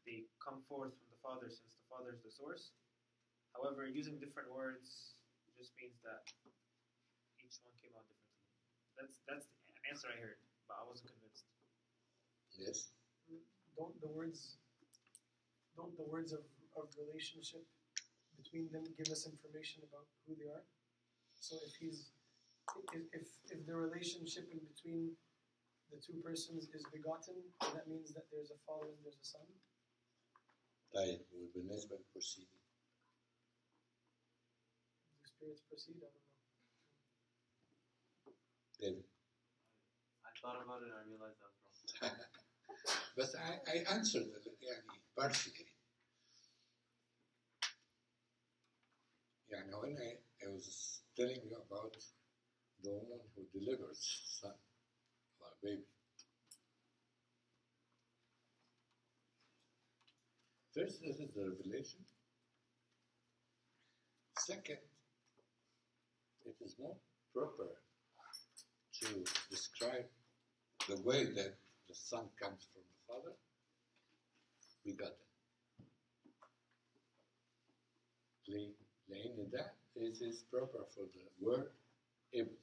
they come forth from the Father since the Father is the source. However, using different words just means that he each one came out differently. That's that's an answer I heard, but I wasn't convinced. Yes. Don't the words don't the words of, of relationship between them give us information about who they are? So if he's if if, if the relationship in between the two persons is begotten, then that means that there's a father and there's a son. طيب وبالنسبة للبروسيدنج The spirits proceed, I don't know. ديفيد I thought about it and I realized I was wrong. بس I, I answered it يعني partially يعني when I, I was telling you about the woman who delivers son or baby first this is the revelation second it is more proper to describe the way that the son comes from the father begotten ليه؟ لأن ده it is proper for the word ابن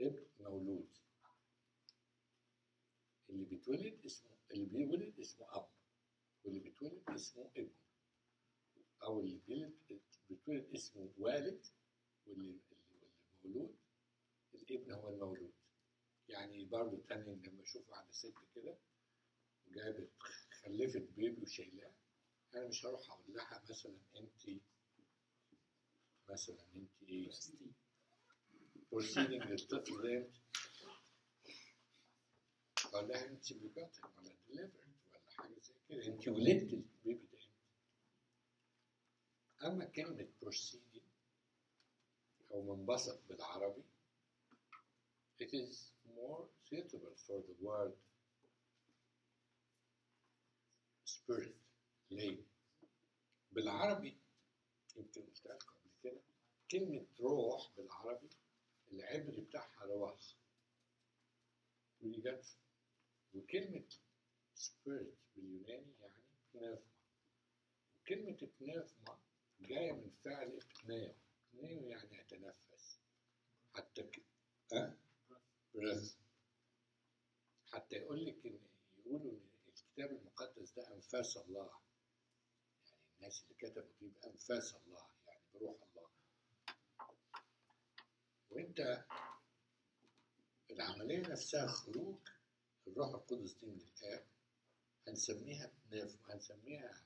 ابن مولود اللي بيتولد اسمه اللي بيولد اسمه أب واللي بيتولد اسمه ابن أو اللي بيولد بيتولد اسمه والد واللي واللي مولود الابن هو المولود. يعني برضه تاني لما أشوف واحدة ست كده جابت خلفت بيبي وشايلاه أنا مش هروح أقول لها مثلا انت مثلا انت إيه بروسيدنج للطفل ده أنت أقول لها أنت بيجاتك ولا ديليفرد ولا حاجة زي كده أنت ولدت البيبي ده أنت. أما كلمه بروسيدنج أو منبسط بالعربي. It is more suitable for the word spirit ليه؟ بالعربي يمكن قلت لكم قبل كده كلمة روح بالعربي العبري بتاعها جت وكلمة spirit باليوناني يعني بنافما وكلمة بنافما جاية من فعل ابناو يعني أتنفس. حتى ك... أه؟ بريث حتى يقول لك إن يقولوا إن الكتاب المقدس ده أنفاس الله. يعني الناس اللي كتبوا دي بانفاس الله يعني بروح الله. وإنت العملية نفسها خروج الروح القدس دي من الآب هنسميها هنسميها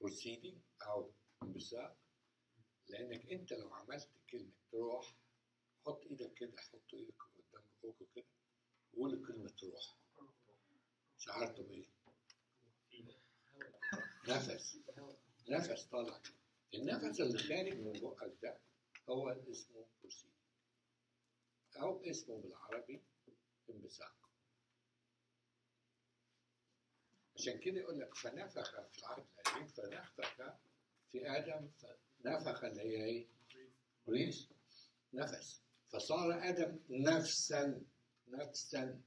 بروسيدنج أو انبثاق لأنك أنت لو عملت كلمة روح حط إيدك كده حط إيدك قدام بقوقه كده وقول كلمة روح شعرته بإيه؟ نفس. نفس طالع. النفس اللي خارج من بقك ده هو اسمه بروسيد أو اسمه بالعربي انبثاق عشان كده يقول لك فنفخ في العهد القديم فنفخ في آدم نفخ اللي هي إيه؟ ريس نفس. فصار آدم نفسا نفسا.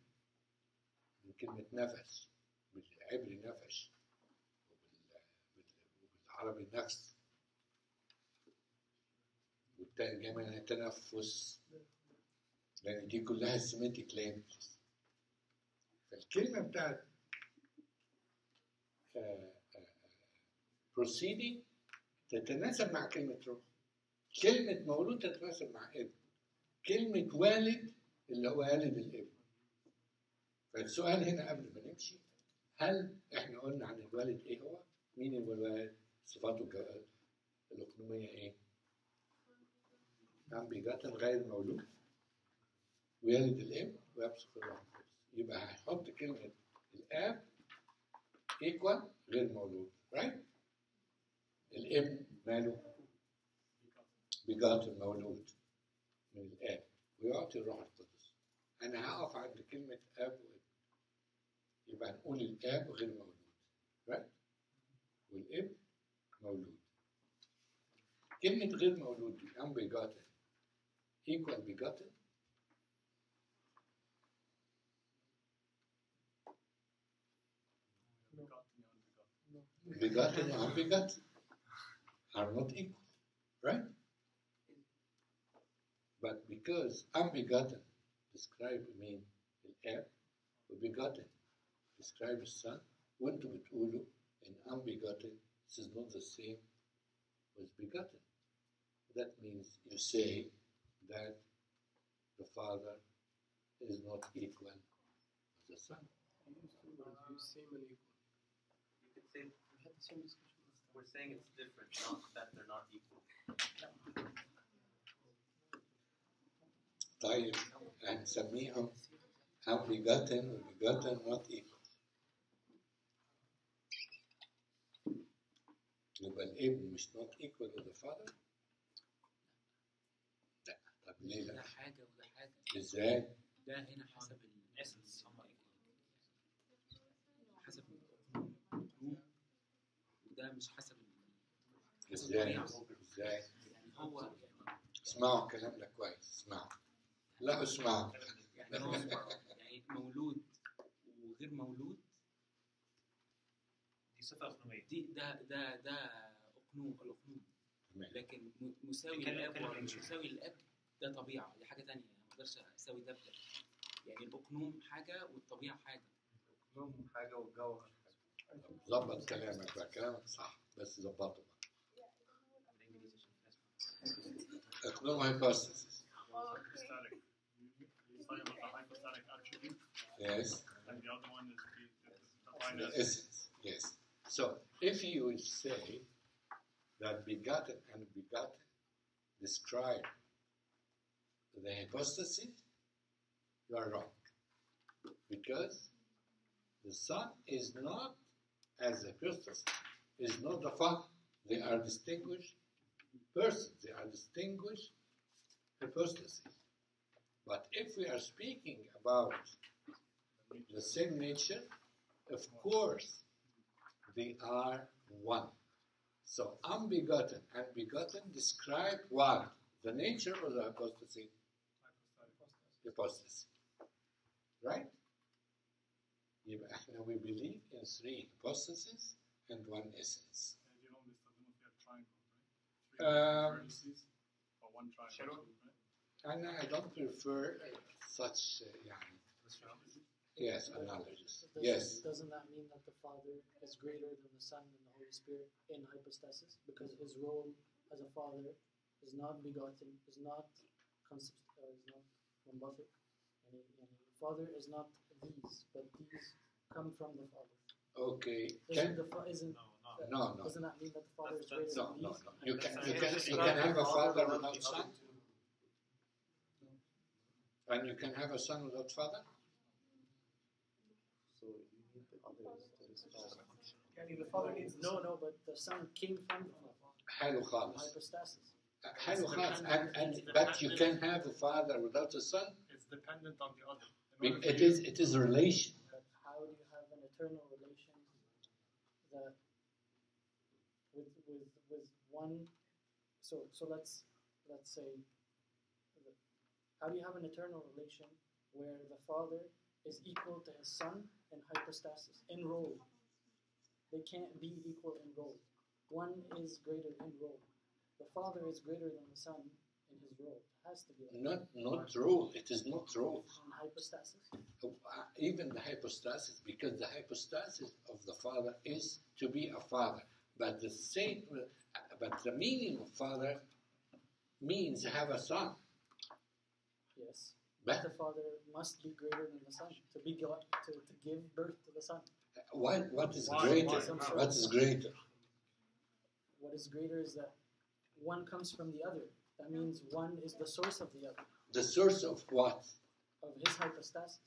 من كلمة نفس. بالعبري نفس. وبالعربي نفس. من تنفس لأن دي كلها سيمتيك لانجوجز فالكلمة بتاعت proceeding تتناسب مع كلمة روح كلمة مولود تتناسب مع ابن كلمة والد اللي هو والد الابن فالسؤال هنا قبل ما نمشي هل إحنا قلنا عن الوالد إيه هو؟ مين هو الوالد؟ صفاته الأقنومية إيه؟ نعم بيجاتا غير مولود ويلد الابن ويبصق الروح يبقى هيحط كلمة الآب ايكوال غير مولود right؟ الابن ماله؟ بيجات مولود من الآب ويعطي الروح القدس أنا هقف عند كلمة آب وابن يبقى نقول الآب غير مولود right؟ والابن مولود كلمة غير مولود دي unbegotten equal begotten No. begotten and unbegotten are not equal, right? But because unbegotten describes mean the heir, begotten describes son, When to be ulu, and unbegotten this is not the same as begotten. That means you say that the father is not equal to the son. You can say had the same discussion last time. we're saying it's different, not that they're not equal. طيب هنسميهم unbegotten وbegotten not equal يبقى الابن مش not equal with the father لا طب ليه ده لا حاجه وده حاجه ازاي ده هنا حسب ال وده مش حسب إزاي؟ إزاي؟ هو اسمعوا الكلام ده كويس اسمعوا. لا اسمعوا. يعني هو يعني مولود وغير مولود. دي صفة أقنومية. دي ده ده ده أقنوم الأقنوم. لكن مساوي الأب. مساوي الأب ده طبيعة دي حاجة تانية. ما أقدرش أساوي ده بده يعني الأقنوم حاجة والطبيعة حاجة. نوم حاجة والجوهر ظبط كلامك بقى كلامك صح بس ظبطه بقى بالإنجليزي عشان الناس اقنوم hypostasis Hypostatic. He's talking about the hypostatic attribute, yes and the other one is the, the, the divine the essence. essence yes so if you would say that begotten and begotten describe the hypostasis you are wrong because the son is not as a Christus is not the fact they are distinguished persons, they are distinguished hypostases. But if we are speaking about the same nature, of course they are one. So unbegotten and begotten describe what? The nature of the hypostasis? Hypostasis. Right? we believe in three hypostases and one essence. Um, and I don't prefer uh, such uh, yeah. yes analogies. Doesn't, yes. Doesn't that mean that the Father is greater than the Son and the Holy Spirit in hypostasis? Because his role as a Father is not begotten, is not, consubst- uh, is not and, he, and the Father is not these, but these come from the Father. okay Isn't can the fa- isn't No, no. that- no no doesn't that mean that the Father is That's- greater no than no these? no you can you can That's- you can have a father without son and you can have a son without father So you need the others to respond. Yani the Father needs no, no, but the Son came from the Father. حلو in خالص Hypostasis. حلو خالص and, and but you can have a father without a son It's dependent on the other. In Be- order for it is it is relation. But how do you have an eternal relation that with with with one so so let's let's say how do you have an eternal relation where the father is equal to his son in hypostasis in role? They can't be equal in role. One is greater in role. The father is greater than the son in his role it has to be like not not rule it is not rule in hypostasis Uh, even the hypostasis, because the hypostasis of the Father is to be a father. But the same, but the meaning of father means have a son. yes But the father must be greater than the son to be go- to, to give birth to the son. what what is Why- greater? why- What is greater? What is greater is that one comes from the other. That means one is the source of the other, The source of what? of his hypostasis.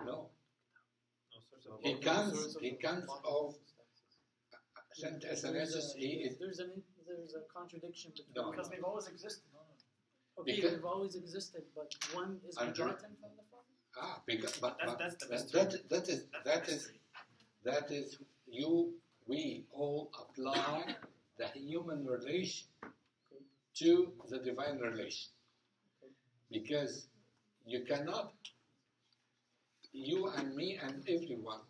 No. No, source of He The comes. source He comes of hypostasis. Saint There's Athanasius. a- He is There's an there's a contradiction between No. because they've always existed. Okay, Because- they've always existed, but one is Andrew- begotten from the Father. ah because but, That's- but that's the that, mystery. that that is That's that the is mystery. that is you we all apply the human relation to the divine relation. Because you cannot you and me and everyone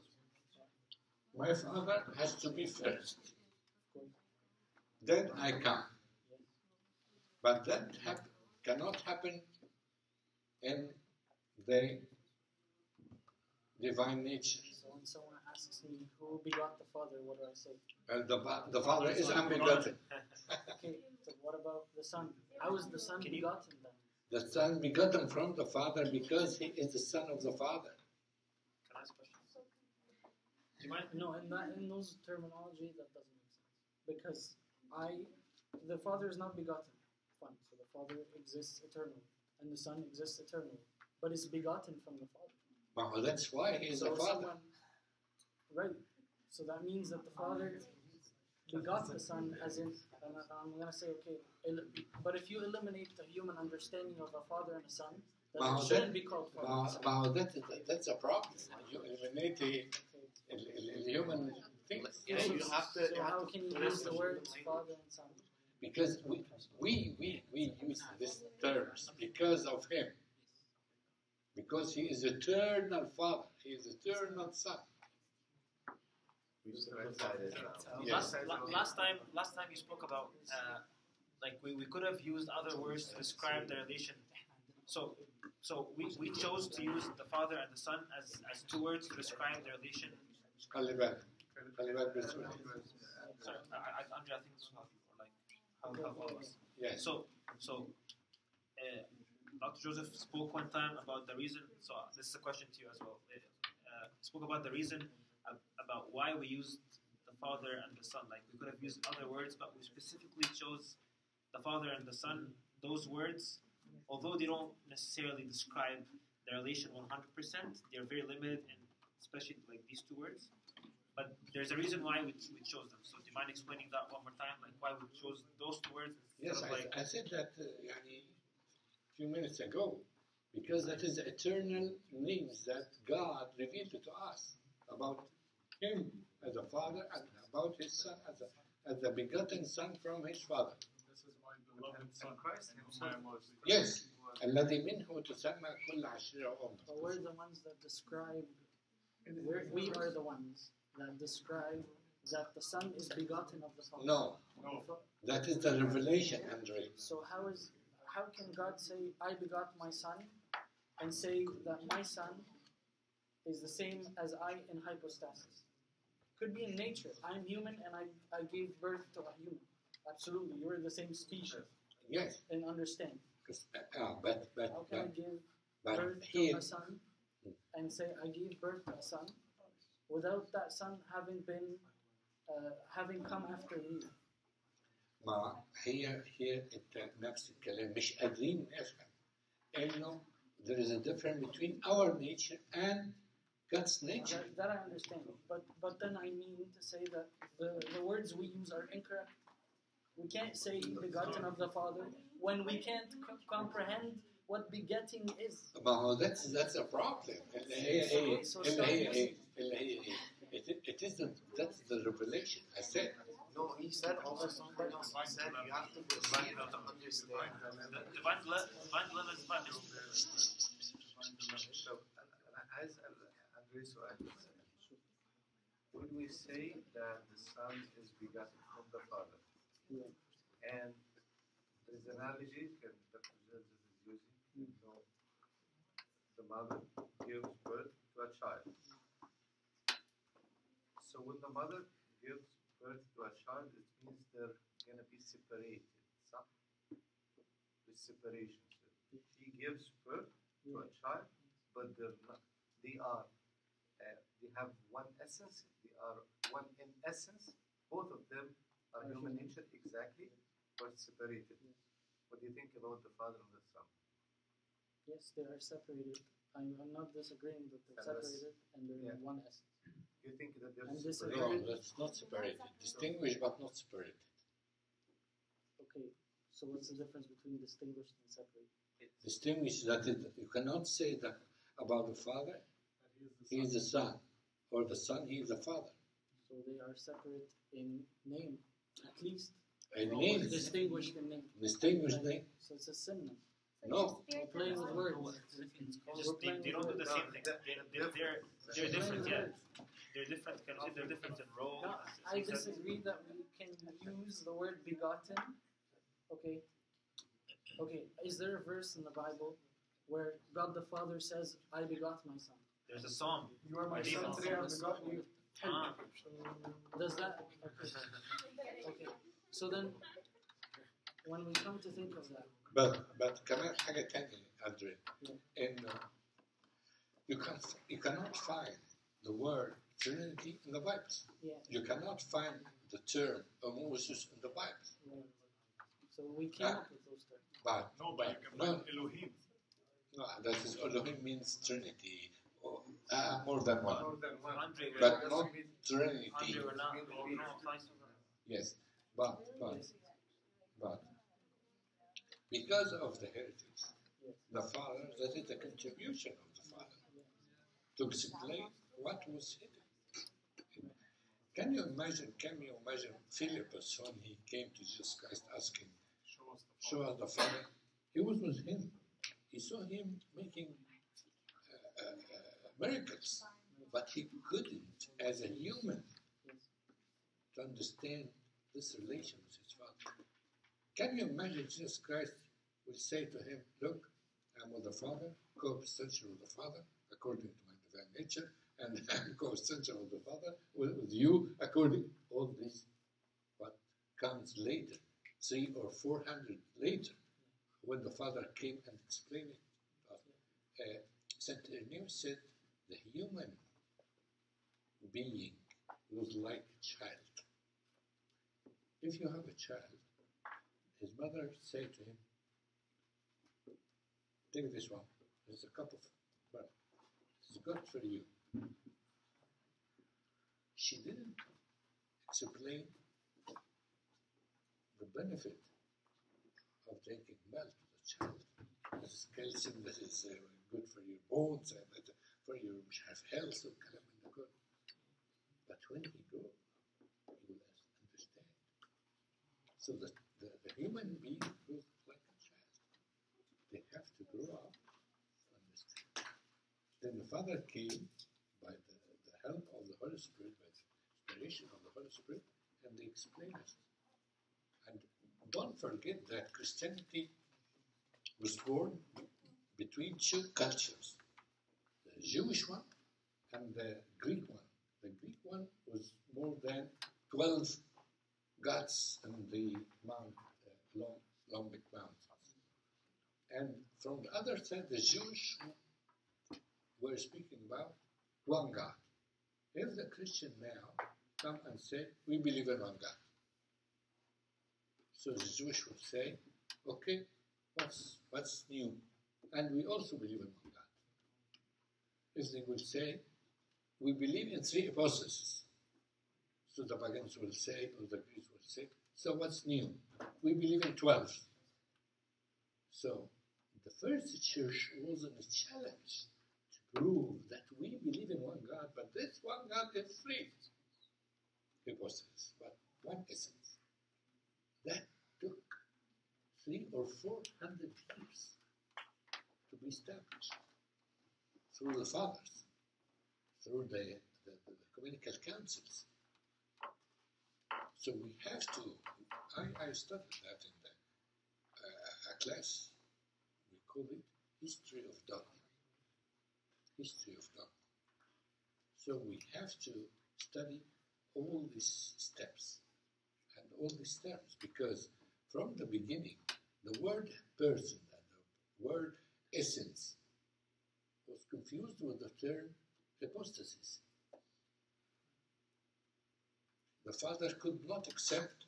my father has to be first. Then i come. But that hap- cannot happen in the divine nature. So when someone asks me who begot the Father, what do I say? And the, fa- the Father is unbegotten. Okay, so what about the Son? How is the Son Can you- begotten then? The Son begotten from the Father because he is the Son of the Father. Can I ask a question? Do you mind? No, in that in those terminology that doesn't make sense. Because I the Father is not begotten. Fine. So the Father exists eternally. And the Son exists eternally. But is begotten from the Father. Well, that's why he is so the Father. someone right. So that means that the Father begot the Son as in and I- I'm gonna say okay, but if you eliminate the human understanding of a father and a son, then Well, it shouldn't that- be called father Well, and son. well, that, that, that's a problem. You eliminate the, the, the human things. Yeah, you have to- So you have how to can you use the in words father and son? Because we, we, we, we use these terms because of him. Because he is eternal Father. He is eternal Son. We simplified it now. Yes. Last, time, last time you spoke about uh, like we, we could have used other words to describe the relation. So, so we, we chose to use the Father and the Son as, as two words to describe the relation. Sorry, I, I think like how will of us. So, so uh, Dr. Joseph spoke one time about the reason. So this is a question to you as well. Uh, uh spoke about the reason about why we used the Father and the Son. Like we could have used other words, but we specifically chose the Father and the Son. Those words, although they don't necessarily describe the relation 100%, they're very limited, and especially like these two words. But there's a reason why we, we chose them. So do you mind explaining that one more time, like why we chose those two words? Yes, I, like, I, said that uh, a few minutes ago, because that is the eternal names that God revealed to us about Him as a Father and about His Son as, a, as the begotten Son from His Father. This is my beloved son. Christ whom I am well pleased. Yes. الذي منه تسمى كل عشيرة أم. But we're the ones that describe we're, we are the ones that describe that the son is begotten of the father. No, No. that is the revelation, Andre. So how is how can God say I begot my son and say that my son is the same as I in hypostasis? Could be in nature. I'm human and I, I gave birth to a human. Absolutely, you're the same species Yes, and understand. because, uh, but, but, How can I but, give but birth to here, a son and say I gave birth to a son without that son having been uh, having come after me? ما هي هي انت نفس الكلام مش قادرين نفهم انه there is a difference between our nature and God's nature. That, that, I understand, but but then I mean to say that the, the words we use are incorrect. We can't say begotten of the Father when we can't co comprehend what begetting is. Well, that's that's a problem. It isn't. That's the revelation. I said. No, he said all the sometimes he said you have to see it to understand. Divine love is divine. As three. When we say that the son is begotten from the father, and there is an analogy that Dr. Joseph is using, you know, the mother gives birth to a child. So when the mother gives birth to a child, it means they're going to be separated. So, with separation. So, she gives birth to a child, but they're not, they are uh, they have one essence, they are one in essence. Both of them are human nature exactly, but separated. What do you think about the Father and the Son? Yes, they are separated. I'm, I'm not disagreeing that they're Yeah, that's- separated and they're yeah. in one essence. You think that they're And this separated? no, that's not separated. Distinguished but not separated. Okay, so what's the difference between distinguished and separated? Distinguished that it, you cannot say that about the Father. That He is the Son, or the Son. He is the Father. So they are separate in name, at least. In Or name, Distinguished in name. distinguished name. So it's a synonym. No. Spirit We're playing with words. Just, We're they, they don't do the same thing. They, they, they're they're different. Yeah, they're different. Can they're different in role. No, I disagree that we can use the word begotten. Okay. Okay, is there a verse in the Bible where God the Father says, I begot my son. There's a psalm. You are my These son are today, I've psalms. begotten you. Ten. Ah. So, does that okay. So then when we come to think of that, But but كمان حاجة تانية أندري إن you can you cannot find the word Trinity in the Bible. yeah, You cannot find the term homoousios in the Bible. yeah. So we came up with those terms. But No, but you can no, find Elohim. no, that is Elohim means Trinity, or uh, more than one, More than one. Andre, but not, not Trinity. Andre, not, not applying to them. Yes, but but but because of the heritage, the father that is the contribution of the father to explain what was hidden. Can you imagine? Can you imagine Philippus when he came to Jesus Christ asking, Show us the "Show us the Father"? He was with him. He saw him making miracles, but he couldn't, as a human, to understand this relation with his Father. Can you imagine Jesus Christ will say to him, Look, I'm with the Father, co-essential with the Father, according to my divine nature, and I'm co-essential with the Father, with, with you, according all this. What comes later, three or four hundred later, when the Father came and explained it. Uh, Saint Irenaeus said, the human being was like a child. If you have a child, his mother say to him, Take this one. There's a cup of milk. It's good for you. She didn't explain the benefit of drinking milk to the child. This is calcium, this is uh, good for your bones and that for you have health of kalam and the good. But when he grow, he will understand. So the, the, the human being grows like a child. They have to grow up to understand. Then the Father came by the, the help of the Holy Spirit, by the inspiration of the Holy Spirit, and they explained it. And don't forget that Christianity was born between two cultures. Jewish one and the Greek one. The Greek one was more than 12 gods in the Mount, uh, long, long big mountains. And from the other side, the Jewish were speaking about one God. If the Christian now come and say, we believe in one God. So the Jewish would say, okay, what's, what's new? And we also believe in one If they will say, we believe in three hypostases. So the pagans will say, or the Greeks will say, so what's new? We believe in 12. So the first church was a challenge to prove that we believe in one God, but this one God is three hypostases, but one essence. That took three or four hundred years to be established through the fathers, through the, the, the, the councils. So we have to, I, I studied that in the, uh, a class, we call it History of Dogma. History of Dogma. So we have to study all these steps and all these steps because from the beginning, the word person and the word essence was confused with the term hypostasis. The father could not accept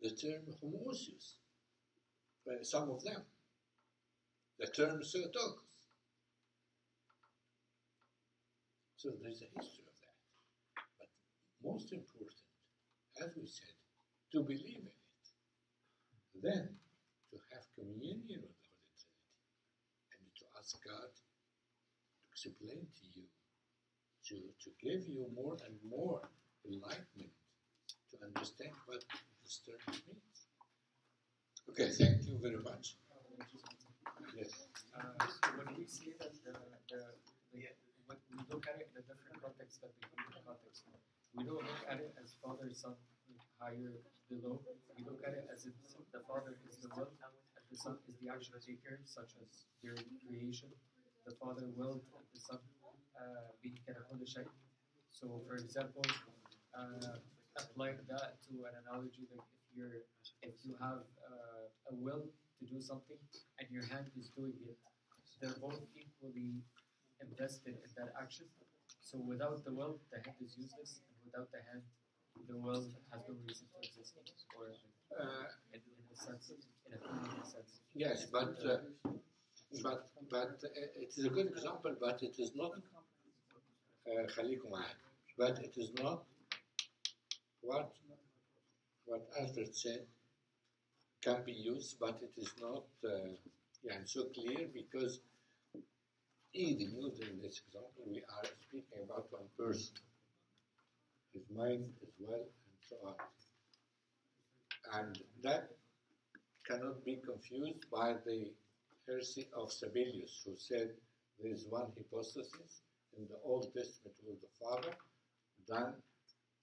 the term homoousios, uh, some of them, the term Theotokos. So there's a history of that. But most important, as we said, to believe in it. Then to have communion with the Holy Trinity and to ask God to explain to you, to, to give you more and more enlightenment to understand what this term means. Okay, thank you very much. Yes. Uh, when we say that the, the, the when we look at it in a different context that the Greek context, we don't look at it as father, son, higher, below. We look at it as if the father is the will, and the Son is the action taker, such as during creation, the Father willed that the Son uh, be كل شيء. So, for example, uh, applying that to an analogy, like if you're if you have uh, a will to do something and your hand is doing it, they're both equally invested in that action. So without the will, the hand is useless, and without the hand, the will has no reason to exist. Or Uh, in, in a sense, in a human sense. yes, but uh, but but uh, it is a good example, but it is not. Uh, خليكم معايا. but it is not what what Alfred said can be used, but it is not uh, yeah, so clear because even using this example, we are speaking about one person, his mind as well, and so on. And that cannot be confused by the heresy of Sabellius, who said there is one hypostasis in the Old Testament with the Father, then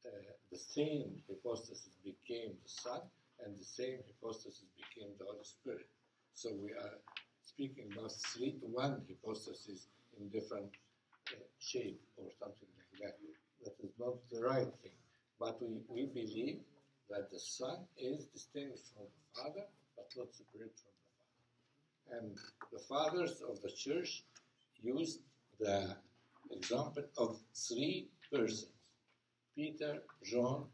uh, the same hypostasis became the Son, and the same hypostasis became the Holy Spirit. So we are speaking about three, one hypostasis in different uh, shape or something like that. That is not the right thing. But we, we believe that the Son is distinguished from the Father, but not separate from. And the fathers of the church used the example of three persons Peter, John,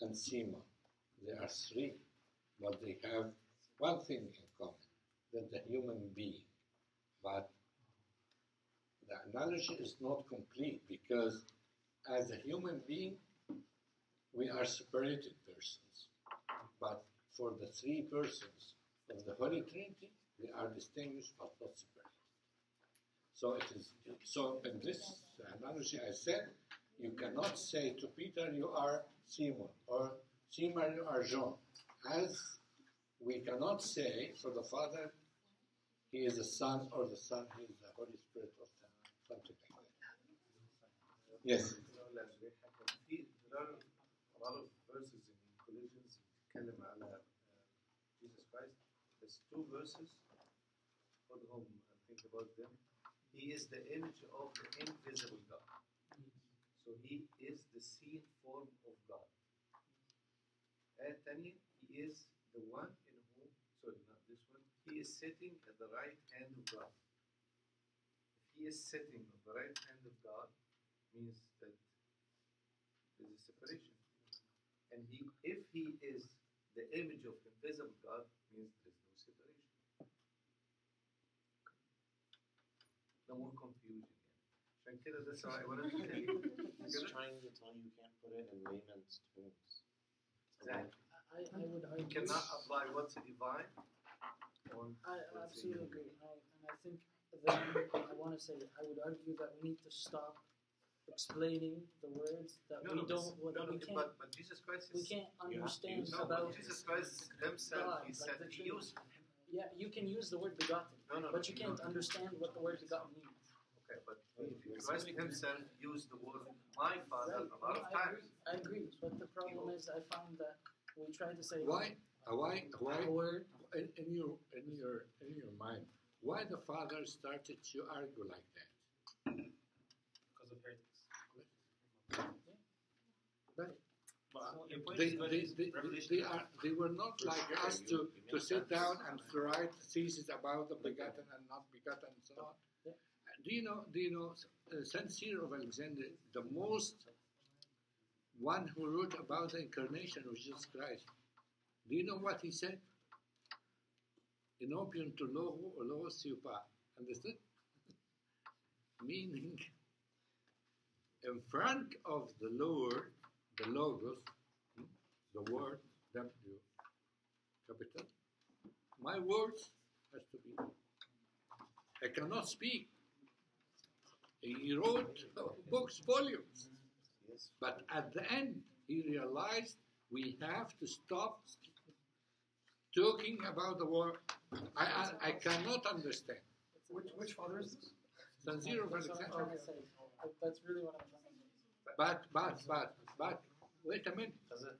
and Simon. They are three, but they have one thing in common that the human being. But the analogy is not complete because as a human being, we are separated persons. But for the three persons of the Holy Trinity, they are distinguished but not separated. So it is so in this analogy I said, you cannot say to Peter you are Simon or Simon you are John. As we cannot say for the Father he is the Son or the Son he is the Holy Spirit or something like that. Yes. في there are a lot of verses in Colossians بيتكلم على uh, Jesus Christ. There's two verses. home and think about them. He is the image of the invisible God. So he is the seen form of God. Eh, and he is the one in whom, sorry, not this one, he is sitting at the right hand of God. If he is sitting at the right hand of God, means that there's a separation. And he, if he is the image of invisible God, I'm He's trying to tell you you can't put it in layman's terms. Exactly. I, I would argue. You cannot apply what's divine. I absolutely agree. I, and I think that I want to say, I would argue that we need to stop explaining the words that no, we no, don't, what, no, we can't, but, but Jesus Christ is, we can't understand yeah, about Jesus Christ himself. God, he said, he used yeah, you can use the word begotten, No, no, but no, you can't no. understand what the word begotten means. Okay, but Christ himself used the word my father Right. a lot No, of I times. agree. I agree. But the problem is, I find that we try to say Why uh, why why a word. in, in your in your in your mind why the father started to argue like that? because of heretics. But But your point they, they, they, they, are, they were not like us to, to sit down and write theses about the begotten and not begotten and so on. Do you know, do you know, uh, St. Cyril of Alexandria, the most one who wrote about the incarnation of Jesus Christ, do you know what he said? In opium to logo or logos theopa. Understood? Meaning, in front of the Lord, the logos, the word, W, capital, my words has to be. I cannot speak. He wrote books, volumes. Yes. But at the end, he realized we have to stop talking about the war. I, I, I cannot understand. Which, which father is this? Saint Cyril of That's what I'm Alexandria. trying to say. That's really what I'm trying to say. But, but, but, but, wait a minute.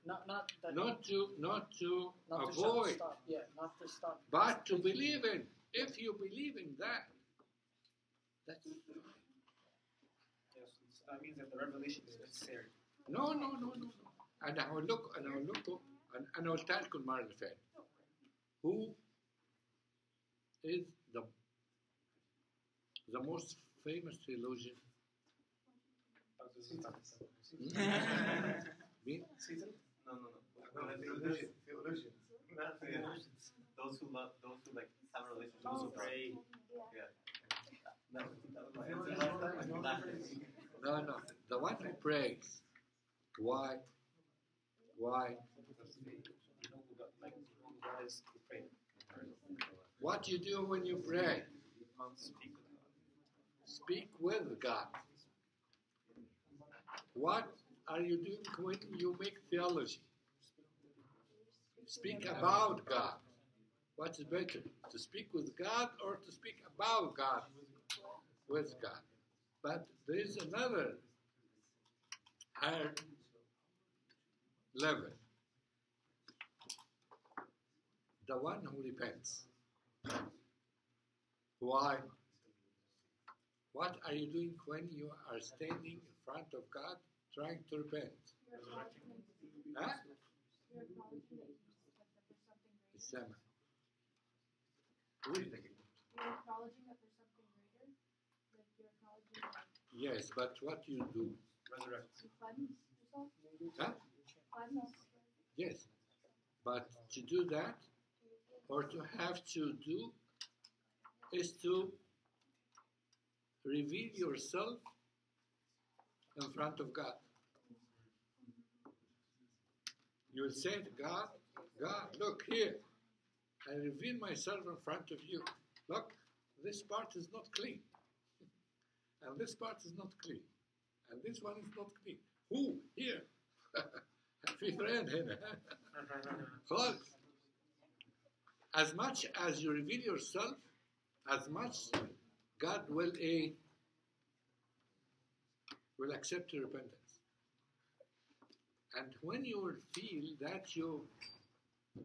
Not not that Not to not to not to shut- avoid, stop. Yeah, not to stop. but to believe in. If you believe in that, that's Yes, it's- that means that the revelation is necessary. no no no no no. أنا هقول لكم أنا هقول لكم أنا أنا قلتها لكم المرة اللي فاتت. Who is the the most famous theologian? me? No, no, no. Those who love, those who like. Those who pray. Yeah. No, No. The one who prays. Why? Why? What do you do when you pray? Speak with God. What are you doing when you make theology? Speak about God. What is better, to speak with God or to speak about God with God? But there is another higher level. The one who repents. Why? What are you doing when you are standing in front of God trying to repent. Huh? You're Yes, but what you do? You? Huh? Yes. But to do that, or to have to do, is to reveal yourself in front of God. You will say to God, God, look here. I reveal myself in front of you. Look, this part is not clean. And this part is not clean. And this one is not clean. Who? Here. في فرين هنا. خالص. As much as you reveal yourself, as much God will a will accept your repentance. And when you will feel that you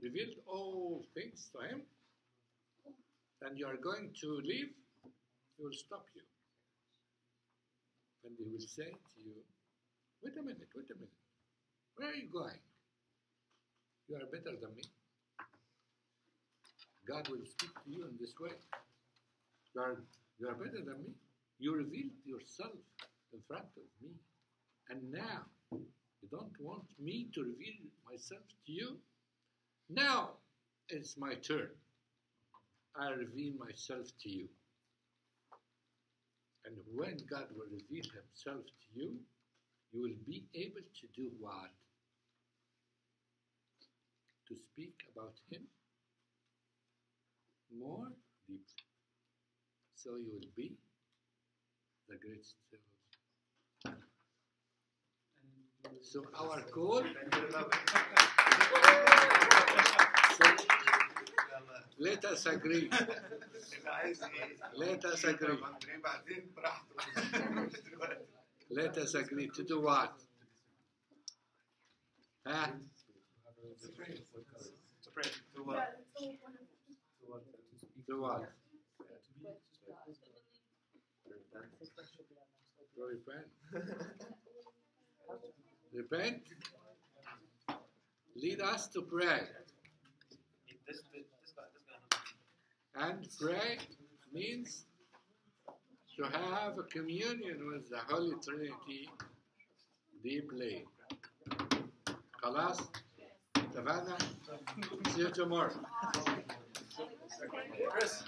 revealed all things to Him, and you are going to leave, He will stop you. And He will say to you, Wait a minute, wait a minute. Where are you going? You are better than me. God will speak to you in this way. You are, you are better than me. You revealed yourself in front of me. And now, you don't want me to reveal myself to you? Now it's my turn. I reveal myself to you. And when God will reveal Himself to you, you will be able to do what? To speak about Him more deeply. So you will be the greatest theologian. So our goal. So let us agree. Let us agree. Let us agree to do what? Huh? To pray. To Yeah, that's the whole point of Do what? To repent. Repent. Lead us to pray. This, this, this guy, this guy. And pray means to have a communion with the Holy Trinity deeply. خلاص؟ اتفقنا؟ See you tomorrow. Chris.